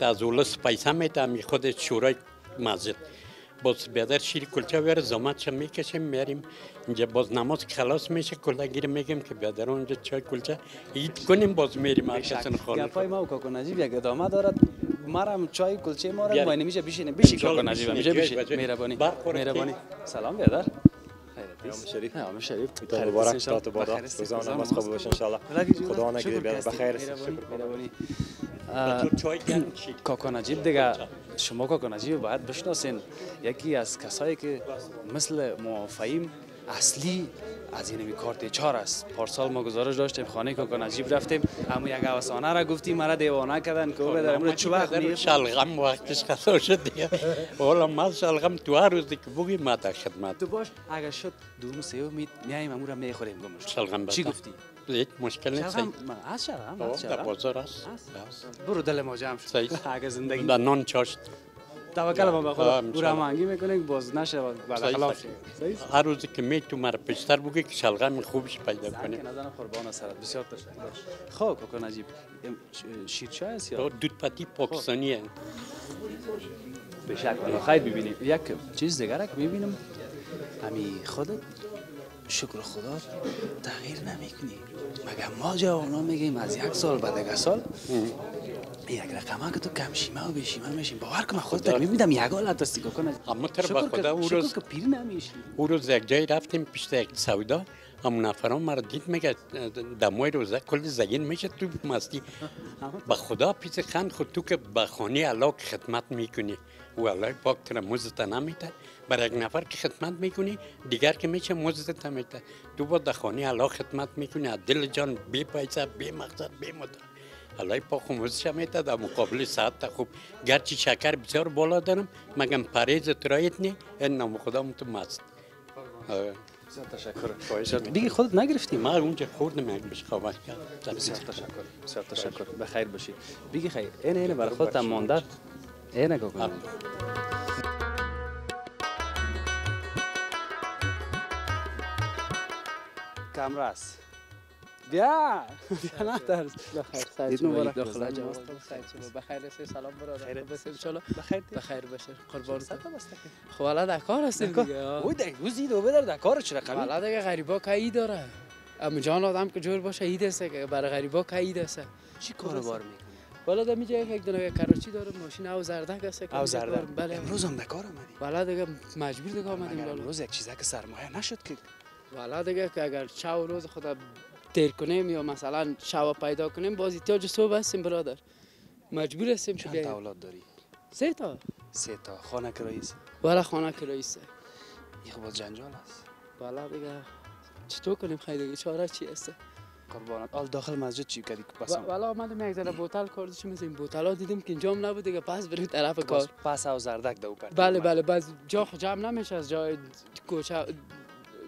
اولس پیسه می خود شورای مسجد باز بیادر شیر کلچه بیاره زامتش می‌کشیم میاریم اینجا باز نماز خلاص میشه. کلا گیر میگیم که بیادر اونجا چای کلچه اید کنیم باز میریم هر کسی خانه. گپای ما و کاکا نجیب یک ادامه دارد. مرم چای کلچه ما را بیاری. باید میشه بشینه بشی انشالله کاکا نجیب. میشه بجای. مهربانی. مهربانی. سلام بیادر. ایام شریف. ایام شریف. ایام مبارک تا تو بادا روزا و نماز قبول باشه انشالله خدا نگیره بیاد بخیر. شکر؟ کاکا نجیب دیگه. شما کاکا نجیب باید بشناسین یکی از کسایی که مثل ما فهیم اصلی از این کارت چهار است. پارسال ما گزارش داشتیم خانه کاکا نجیب رفتیم. اما یک افسانه را گفتیم مرا دیوانه کردن که او بدر امروز چه وقت؟ شلغم وقتش خطا شد دیگه. حالا ما شلغم تو هر روزی که بگی ما در خدمت. تو باش اگر شد دوم سیو می میایم امور می‌خوریم. گمش. شلغم چی. گفتی؟ هیچ مشکل نیست. شلغم آه، از در بازار است برو دل ما جمع شد. اگر زندگی در نان چاشت. توکل ما به خدا او انشالله. را مانگی می‌کنه که باز نشه و بعد صحیح، خلاف صحیح. صحیح هر روزی که می تو مرا پیشتر بگی که شلغم خوبش پیدا کنی. نزنم قربان سرت. بسیار تشکر. خب کاکا نجیب. ام- ش- شیرچه است یا؟ دود پتی پاکستانی هست به شک خیلی ببینیم یک چیز دیگر که می‌بینم. همی خودت؟ شکر خدا تغییر نمی‌کنی. مگر ما جوانا میگیم از یک سال بعد یک سال؟ یک رقمه که تو کم شیمه و بیشیمه میشیم. باور من خودت خدا. می‌بینم یک حالت هستی کاکا نجیب اما تر که- خدا او شکر روز که پیر نمیشی او روز یک جای رفتیم پیش یک سودا همون نفران مرا دید میگه دموی روزه کل زگین میشه تو مستی. به خدا پیش خند خود تو که به خانه الله که خدمت می‌کنی. و الله پاک تر موزت نمیده. برای یک نفر که خدمت می‌کنی دیگر که میشه موزت نمیده. تو با خانه الله خدمت می‌کنی. دل جان بی پیسه بی مقصد بی مدت. الله پاک موزش میده در مقابل ساعت خوب گرچه شکر بسیار بالا دارم مگم پریز ترایت نی این نام خدا تو مست. بسیار تشکر دیگه خودت نگرفتی ما اونجا خوردم یک بشقابت کرد بسیار تشکر بسیار تشکر بخیر باشید بگی خیر این اینه برای خودت هم مانده اینه که کنم کامرا است بیا. بیا نه ترس بخیر عید مبارک داخل جواز. بخیر سلام برادر خیرت. خوب هستی بسیار. انشالله بخیر بخیر باشه قربان. خب حالا در کار هستیم دیگه. اوی دیگه روز عید بدر در کار چه رقمی حالا دیگه غریبا عید داره. اما جان آدم که جور باشه عید است که برای غریبا عید است چی کار بار می‌کنی؟ بالا در میجه یک دونه کراچی داره ماشین او زردک است که او زردک. بله. امروز هم در کار آمدی بالا دیگه مجبور دیگه بالا امروز یک چیزه که سرمایه نشد که؟ والا دیگه که اگر و روز خدا دیر کنیم یا مثلا شب پیدا کنیم باز احتیاج صبح هستیم برادر. مجبور هستیم چند تا اولاد داری؟ سه تا. سه تا. خانه کرایی است والا خانه کرایی است این خب باز جنجال است والا دیگه چطور کنیم خیلی دیگه؟ چاره چی است قربانت. آل داخل مسجد چی کردی؟ که پس والا آمدیم یک ذره بوتل کردیم مثل این بوتل ها دیدیم که اینجام نبود دیگه پس بریم طرف کار. پس او زردک دو کرد بله بله بعض جا جمع نمیشه از جای کوچه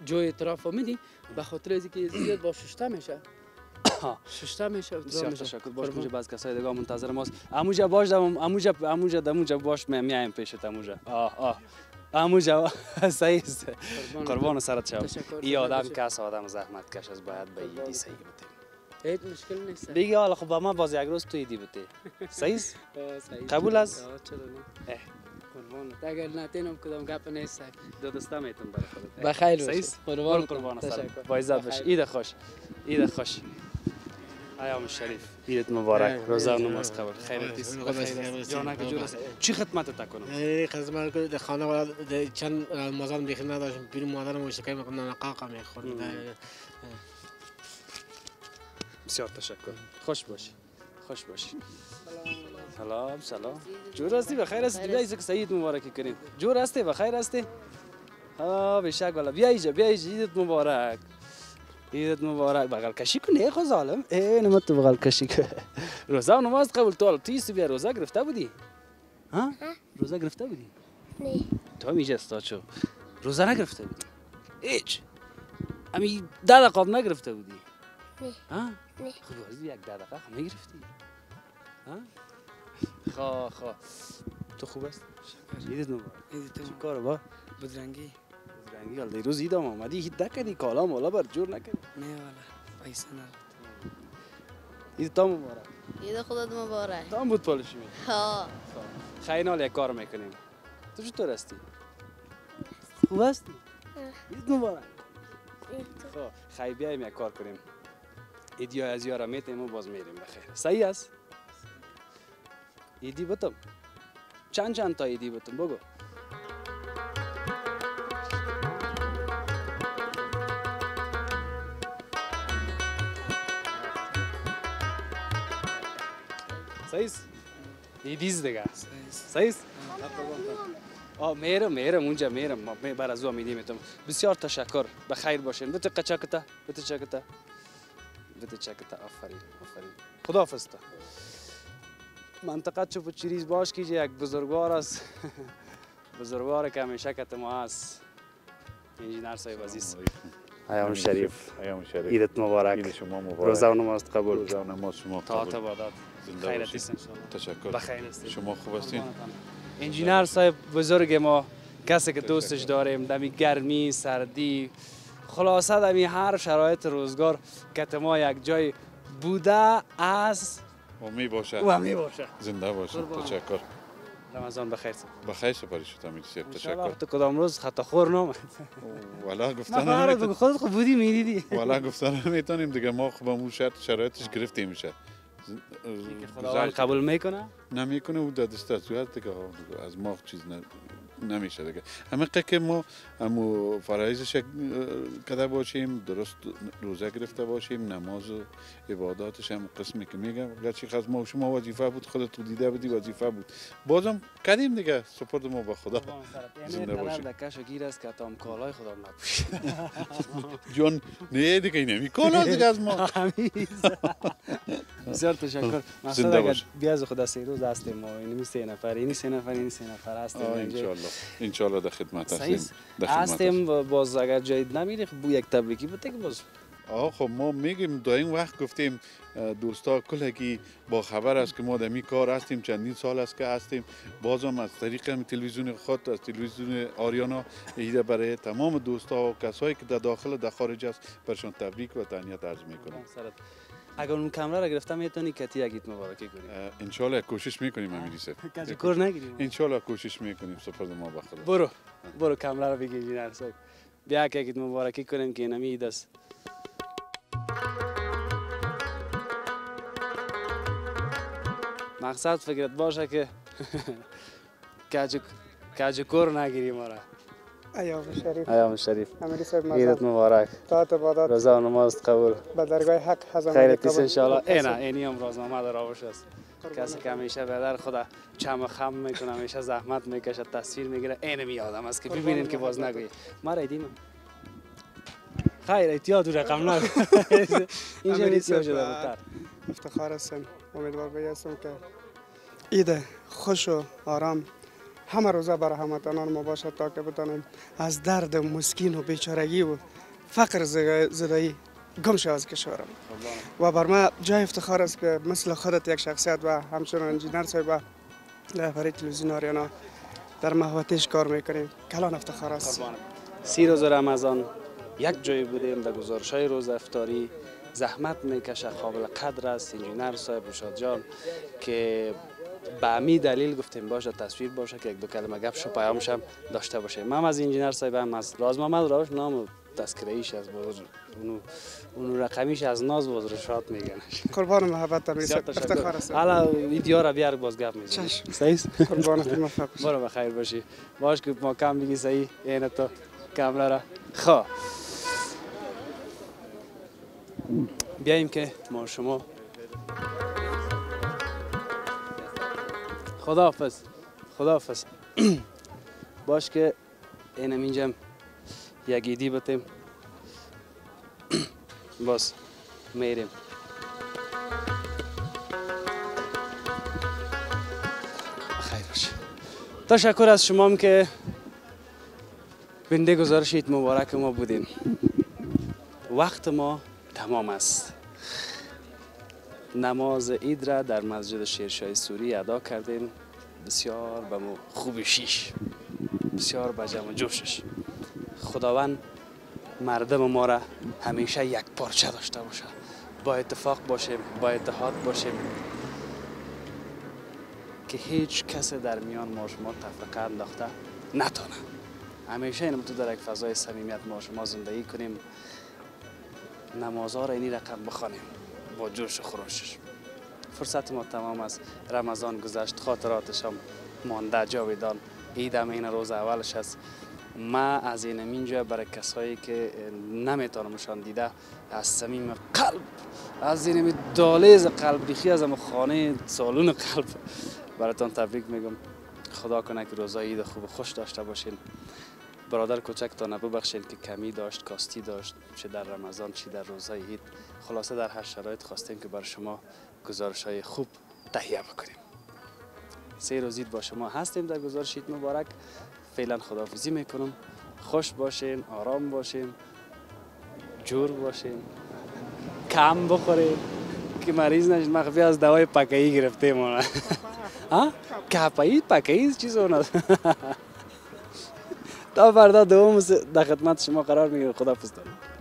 جای اطراف میدی. به خاطر از زیاد با ششته میشه. ششته میشه بسیار تشکر. باش موجه بعض کسای دیگه منتظر ماست. اموجا باش دم اموجا اموجا دموجا باش می میایم پیشت اموجا آه آه. اموجا صحیح. است قربان سرت شم. تشکر. این آدم کس آدم زحمت کش است باید به ایدی صحیح بته هیچ مشکل نیست. دیگه حالا خب با ما باز یک روز تو ایدی بته صحیح؟ است. قبول است چرا نه. اه. قربانت اگر نتینم کدام گپ نیست دو دسته میتون برای خودت بخیر. است قربانت. قربان تشکر. با عزت باش. عید خوش عید خوش ایام شریف عیدت مبارک روزه و نماز قبول خیرت جانک جور است چی خدمت تکنم خدمت کنید در خانه والا در چند رمضان بیخی نداشتم پیر مادرم مشتکی می‌کنم نقاقا می‌خورد بسیار تشکر خوش باشی خوش باشی سلام سلام. جور هستی؟ بخیر هستی؟ بیا اینجا که سعید مبارکی کنیم. جور هستی؟ بخیر هستی؟ ها بشک والا. بیا اینجا بیا اینجا عیدت مبارک. عیدت مبارک. بغل کشی کن ای خو ظالم ای نمت تو بغل کشی کن روزه و نماز قبول تو. توی بیا روزه گرفته بودی؟ ها؟ روزه گرفته بودی؟ نه. تو هم اینجا استاد شو روزه نگرفته بودی؟ هیچ. امی ده دقیقه نگرفته بودی؟ نه. ها؟ نه. خب یک ده دقیقه خب می‌گرفتی ها؟ خا خا تو خوب است عیدت مبارک چی کار با؟ بدرنگی. رنگی حال دیروز ایدم آمدی هیچ نکردی. کالا مولا بر جور نکردی. نه والا. پیسه نه عید تا مبارک. عید خودت مبارک. تا هم بود پالشی می ها خیلی حال یک کار می‌کنیم. تو چطور هستی؟ خوب هستی؟ عید مبارک. خب خیلی بیایم یک کار کنیم. ایدی از یارا میتیم و باز میریم. بخیر. صحیح است ایدی بتم چند چند تا ایدی بتم بگو است ایدیز صحیح است آه میرم میرم اونجا میرم می بر از او میدیم می‌تونم بسیار تشکر بخیر باشین بده قچکتا بده چکتا بده چکتا آفرین آفرین خداحافظ تا منطقه چوب و چریز باش کیجه یک بزرگوار است. بزرگوار که همیشه کت ما هست انجینر صاحب عزیز. ایام شریف. ایام شریف. عیدت مبارک. عید شما مبارک. روزه و نماز قبول. روزه و نماز شما تا قبول. خیرت باشید. است انشاءالله. تشکر. بخیر هستید. شما خوب هستین؟ انجینر صاحب بزرگ ما کسی که دوستش داریم دمی گرمی سردی خلاصه دمی هر شرایط روزگار که ما یک جای بوده از و می باشه. و می باشه. زنده باشه. تشکر. رمضان بخیر. بخیر سپاری شد امیر سیب انشاءالله تشکر. تو کدام روز؟ خطا خور نامد والا نه گفتن خواهرت بگو خودت خود بودی می‌دیدی. والا گفتن نمی‌تونیم دیگه. ما خب همون شرط شرایطش گرفتیم میشه. خداوند قبول می‌کنه؟ نمی‌کنه او دیگه ها، دیگه از ما چیز نه نمیشه دیگه. همه که ما همو فرایزش کده باشیم درست روزه گرفته باشیم نماز و عباداتش هم قسمی که میگم. گرچه از ما و شما وظیفه بود خودت تو دیده بودی وظیفه بود. بازم کردیم دیگه. سپرد ما به خدا. زنده یعنی باشیم در کش و گیر است که تام کالای خودم نپوشید جان نه دیگه نمی کالا دیگه از ما. بسیار تشکر. مقصد اگر. بیاز خدا سه روز هستیم ما اینمی سه نفر اینی سه نفر اینی سه نفر هستیم. انشالله انشالله در خدمت هستیم. در خدمت هستیم. و باز اگر جایی نمیری خب بو یک تبریکی بده که باز. آه خب ما میگیم در این وقت گفتیم دوستا کلگی با خبر است که ما در می کار هستیم چندین سال است که هستیم. بازم از طریق تلویزیون خود از تلویزیون آریانا ایده برای تمام دوستا و کسایی که در داخل در خارج است برشان تبریک و تهنیت عرض می‌کنم. اگر اون کامرا را گرفته می‌تونی کتی یکیت مبارکی کنی انشالله کوشش می‌کنیم صاحب کج کور نگیریم. انشالله کوشش می‌کنیم سپرد ما به خدا. برو. برو کامرا رو بگی انجینر صاحب. بیا که یکیت مبارکی کنیم که اینمی اید است. مقصد فکرت باشه که کج کج کور نگیری ما را. ایام شریف ایام شریف عیدت مبارک طاعت عبادت روزه و نماز قبول به درگاه حق حزم خیرت نیست انشاءالله اینا اینی هم روزنامه در آوش است کسی که همیشه به در خدا چم و خم می‌کنه همیشه زحمت می‌کشه تصویر می‌گیره این می آدم است که ببینین که باز نگویی ما را ایدیم خیر احتیاط و رقم نگو اینجا صاحب، شده بودتر افتخار هستم امیدوار بیستم که عید خوش و آرام همه روزه برای هموطنان ما باشد تا که بتانیم از درد مسکین و بیچارگی و فقر زدایی گم شود از کشورم. و بر ما جای افتخار است که مثل خودت یک شخصیت و همچنان انجینر صاحب در برای تلویزیون آریانا در محوطش کار می‌کنیم. کلان افتخار است. سی روز رمضان یک جای بودیم در گزارش های روز افطاری. زحمت می‌کشه قابل قدر است انجینر صاحب رشاد جان که به امی دلیل گفتیم باشه تصویر باشه که یک دو کلمه گپ شو پیامش هم داشته باشه. من هم از انجینر صاحب هم از راز محمد راوش نام تذکره ایش از باز اونو اونو رقمیش از ناز باز رشاد میگن. قربان محبت تشکر. افتخار است. حالا ویدیو را بیار باز گپ می‌زنیم. چشم. صحیح قربانت موفق باشی. برو بخیر باشی. باش که ما کم بگی صحیح این تو کاملا را. خب. بیاییم که ما شما خداحافظ. خداحافظ. باش که اینم اینجا یک ایدی بتیم. باز میریم. خیر باشه. تشکر از شما که بنده گزارش عید مبارک ما بودین. وقت ما تمام است. نماز عید را در مسجد شیرشاه سوری ادا کردیم. بسیار به مو خوب شیش. بسیار به جمع جوشش خداوند مردم ما را همیشه یک پارچه داشته باشه. با اتفاق باشیم با اتحاد باشیم. که هیچ کس در میان ما شما تفرقه انداخته نتونه. همیشه اینم تو در یک فضای صمیمیت ما شما زندگی کنیم. نمازها را اینی رقم بخوانیم. با جوش خروشش. فرصت ما تمام است. رمضان گذشت خاطراتش هم مانده جاویدان. عید هم این روز اولش است. ما از این اینجا برای کسایی که نمیتونمشان دیده از صمیم قلب از این دالیز قلب ریخی از خانه سالون قلب. براتون تبریک میگم. خدا کنه که روزای عید خوب خوش داشته باشین. برادر کوچکتان ببخشین که کمی داشت کاستی داشت چه در رمضان چه در روزهای عید. خلاصه در هر شرایط خواستیم که بر شما گزارش های خوب تهیه بکنیم. سه روز عید با شما هستیم در گزارش عید مبارک. فعلا خداحافظی می‌کنم. خوش باشین آرام باشین جور باشین کم بخورین که مریض نشید مخفی از دوای پکایی گرفتیم ما ها کپایی پکایی چیز اون تا فردا دوم در خدمت شما قرار می‌گیرم. خدا دارم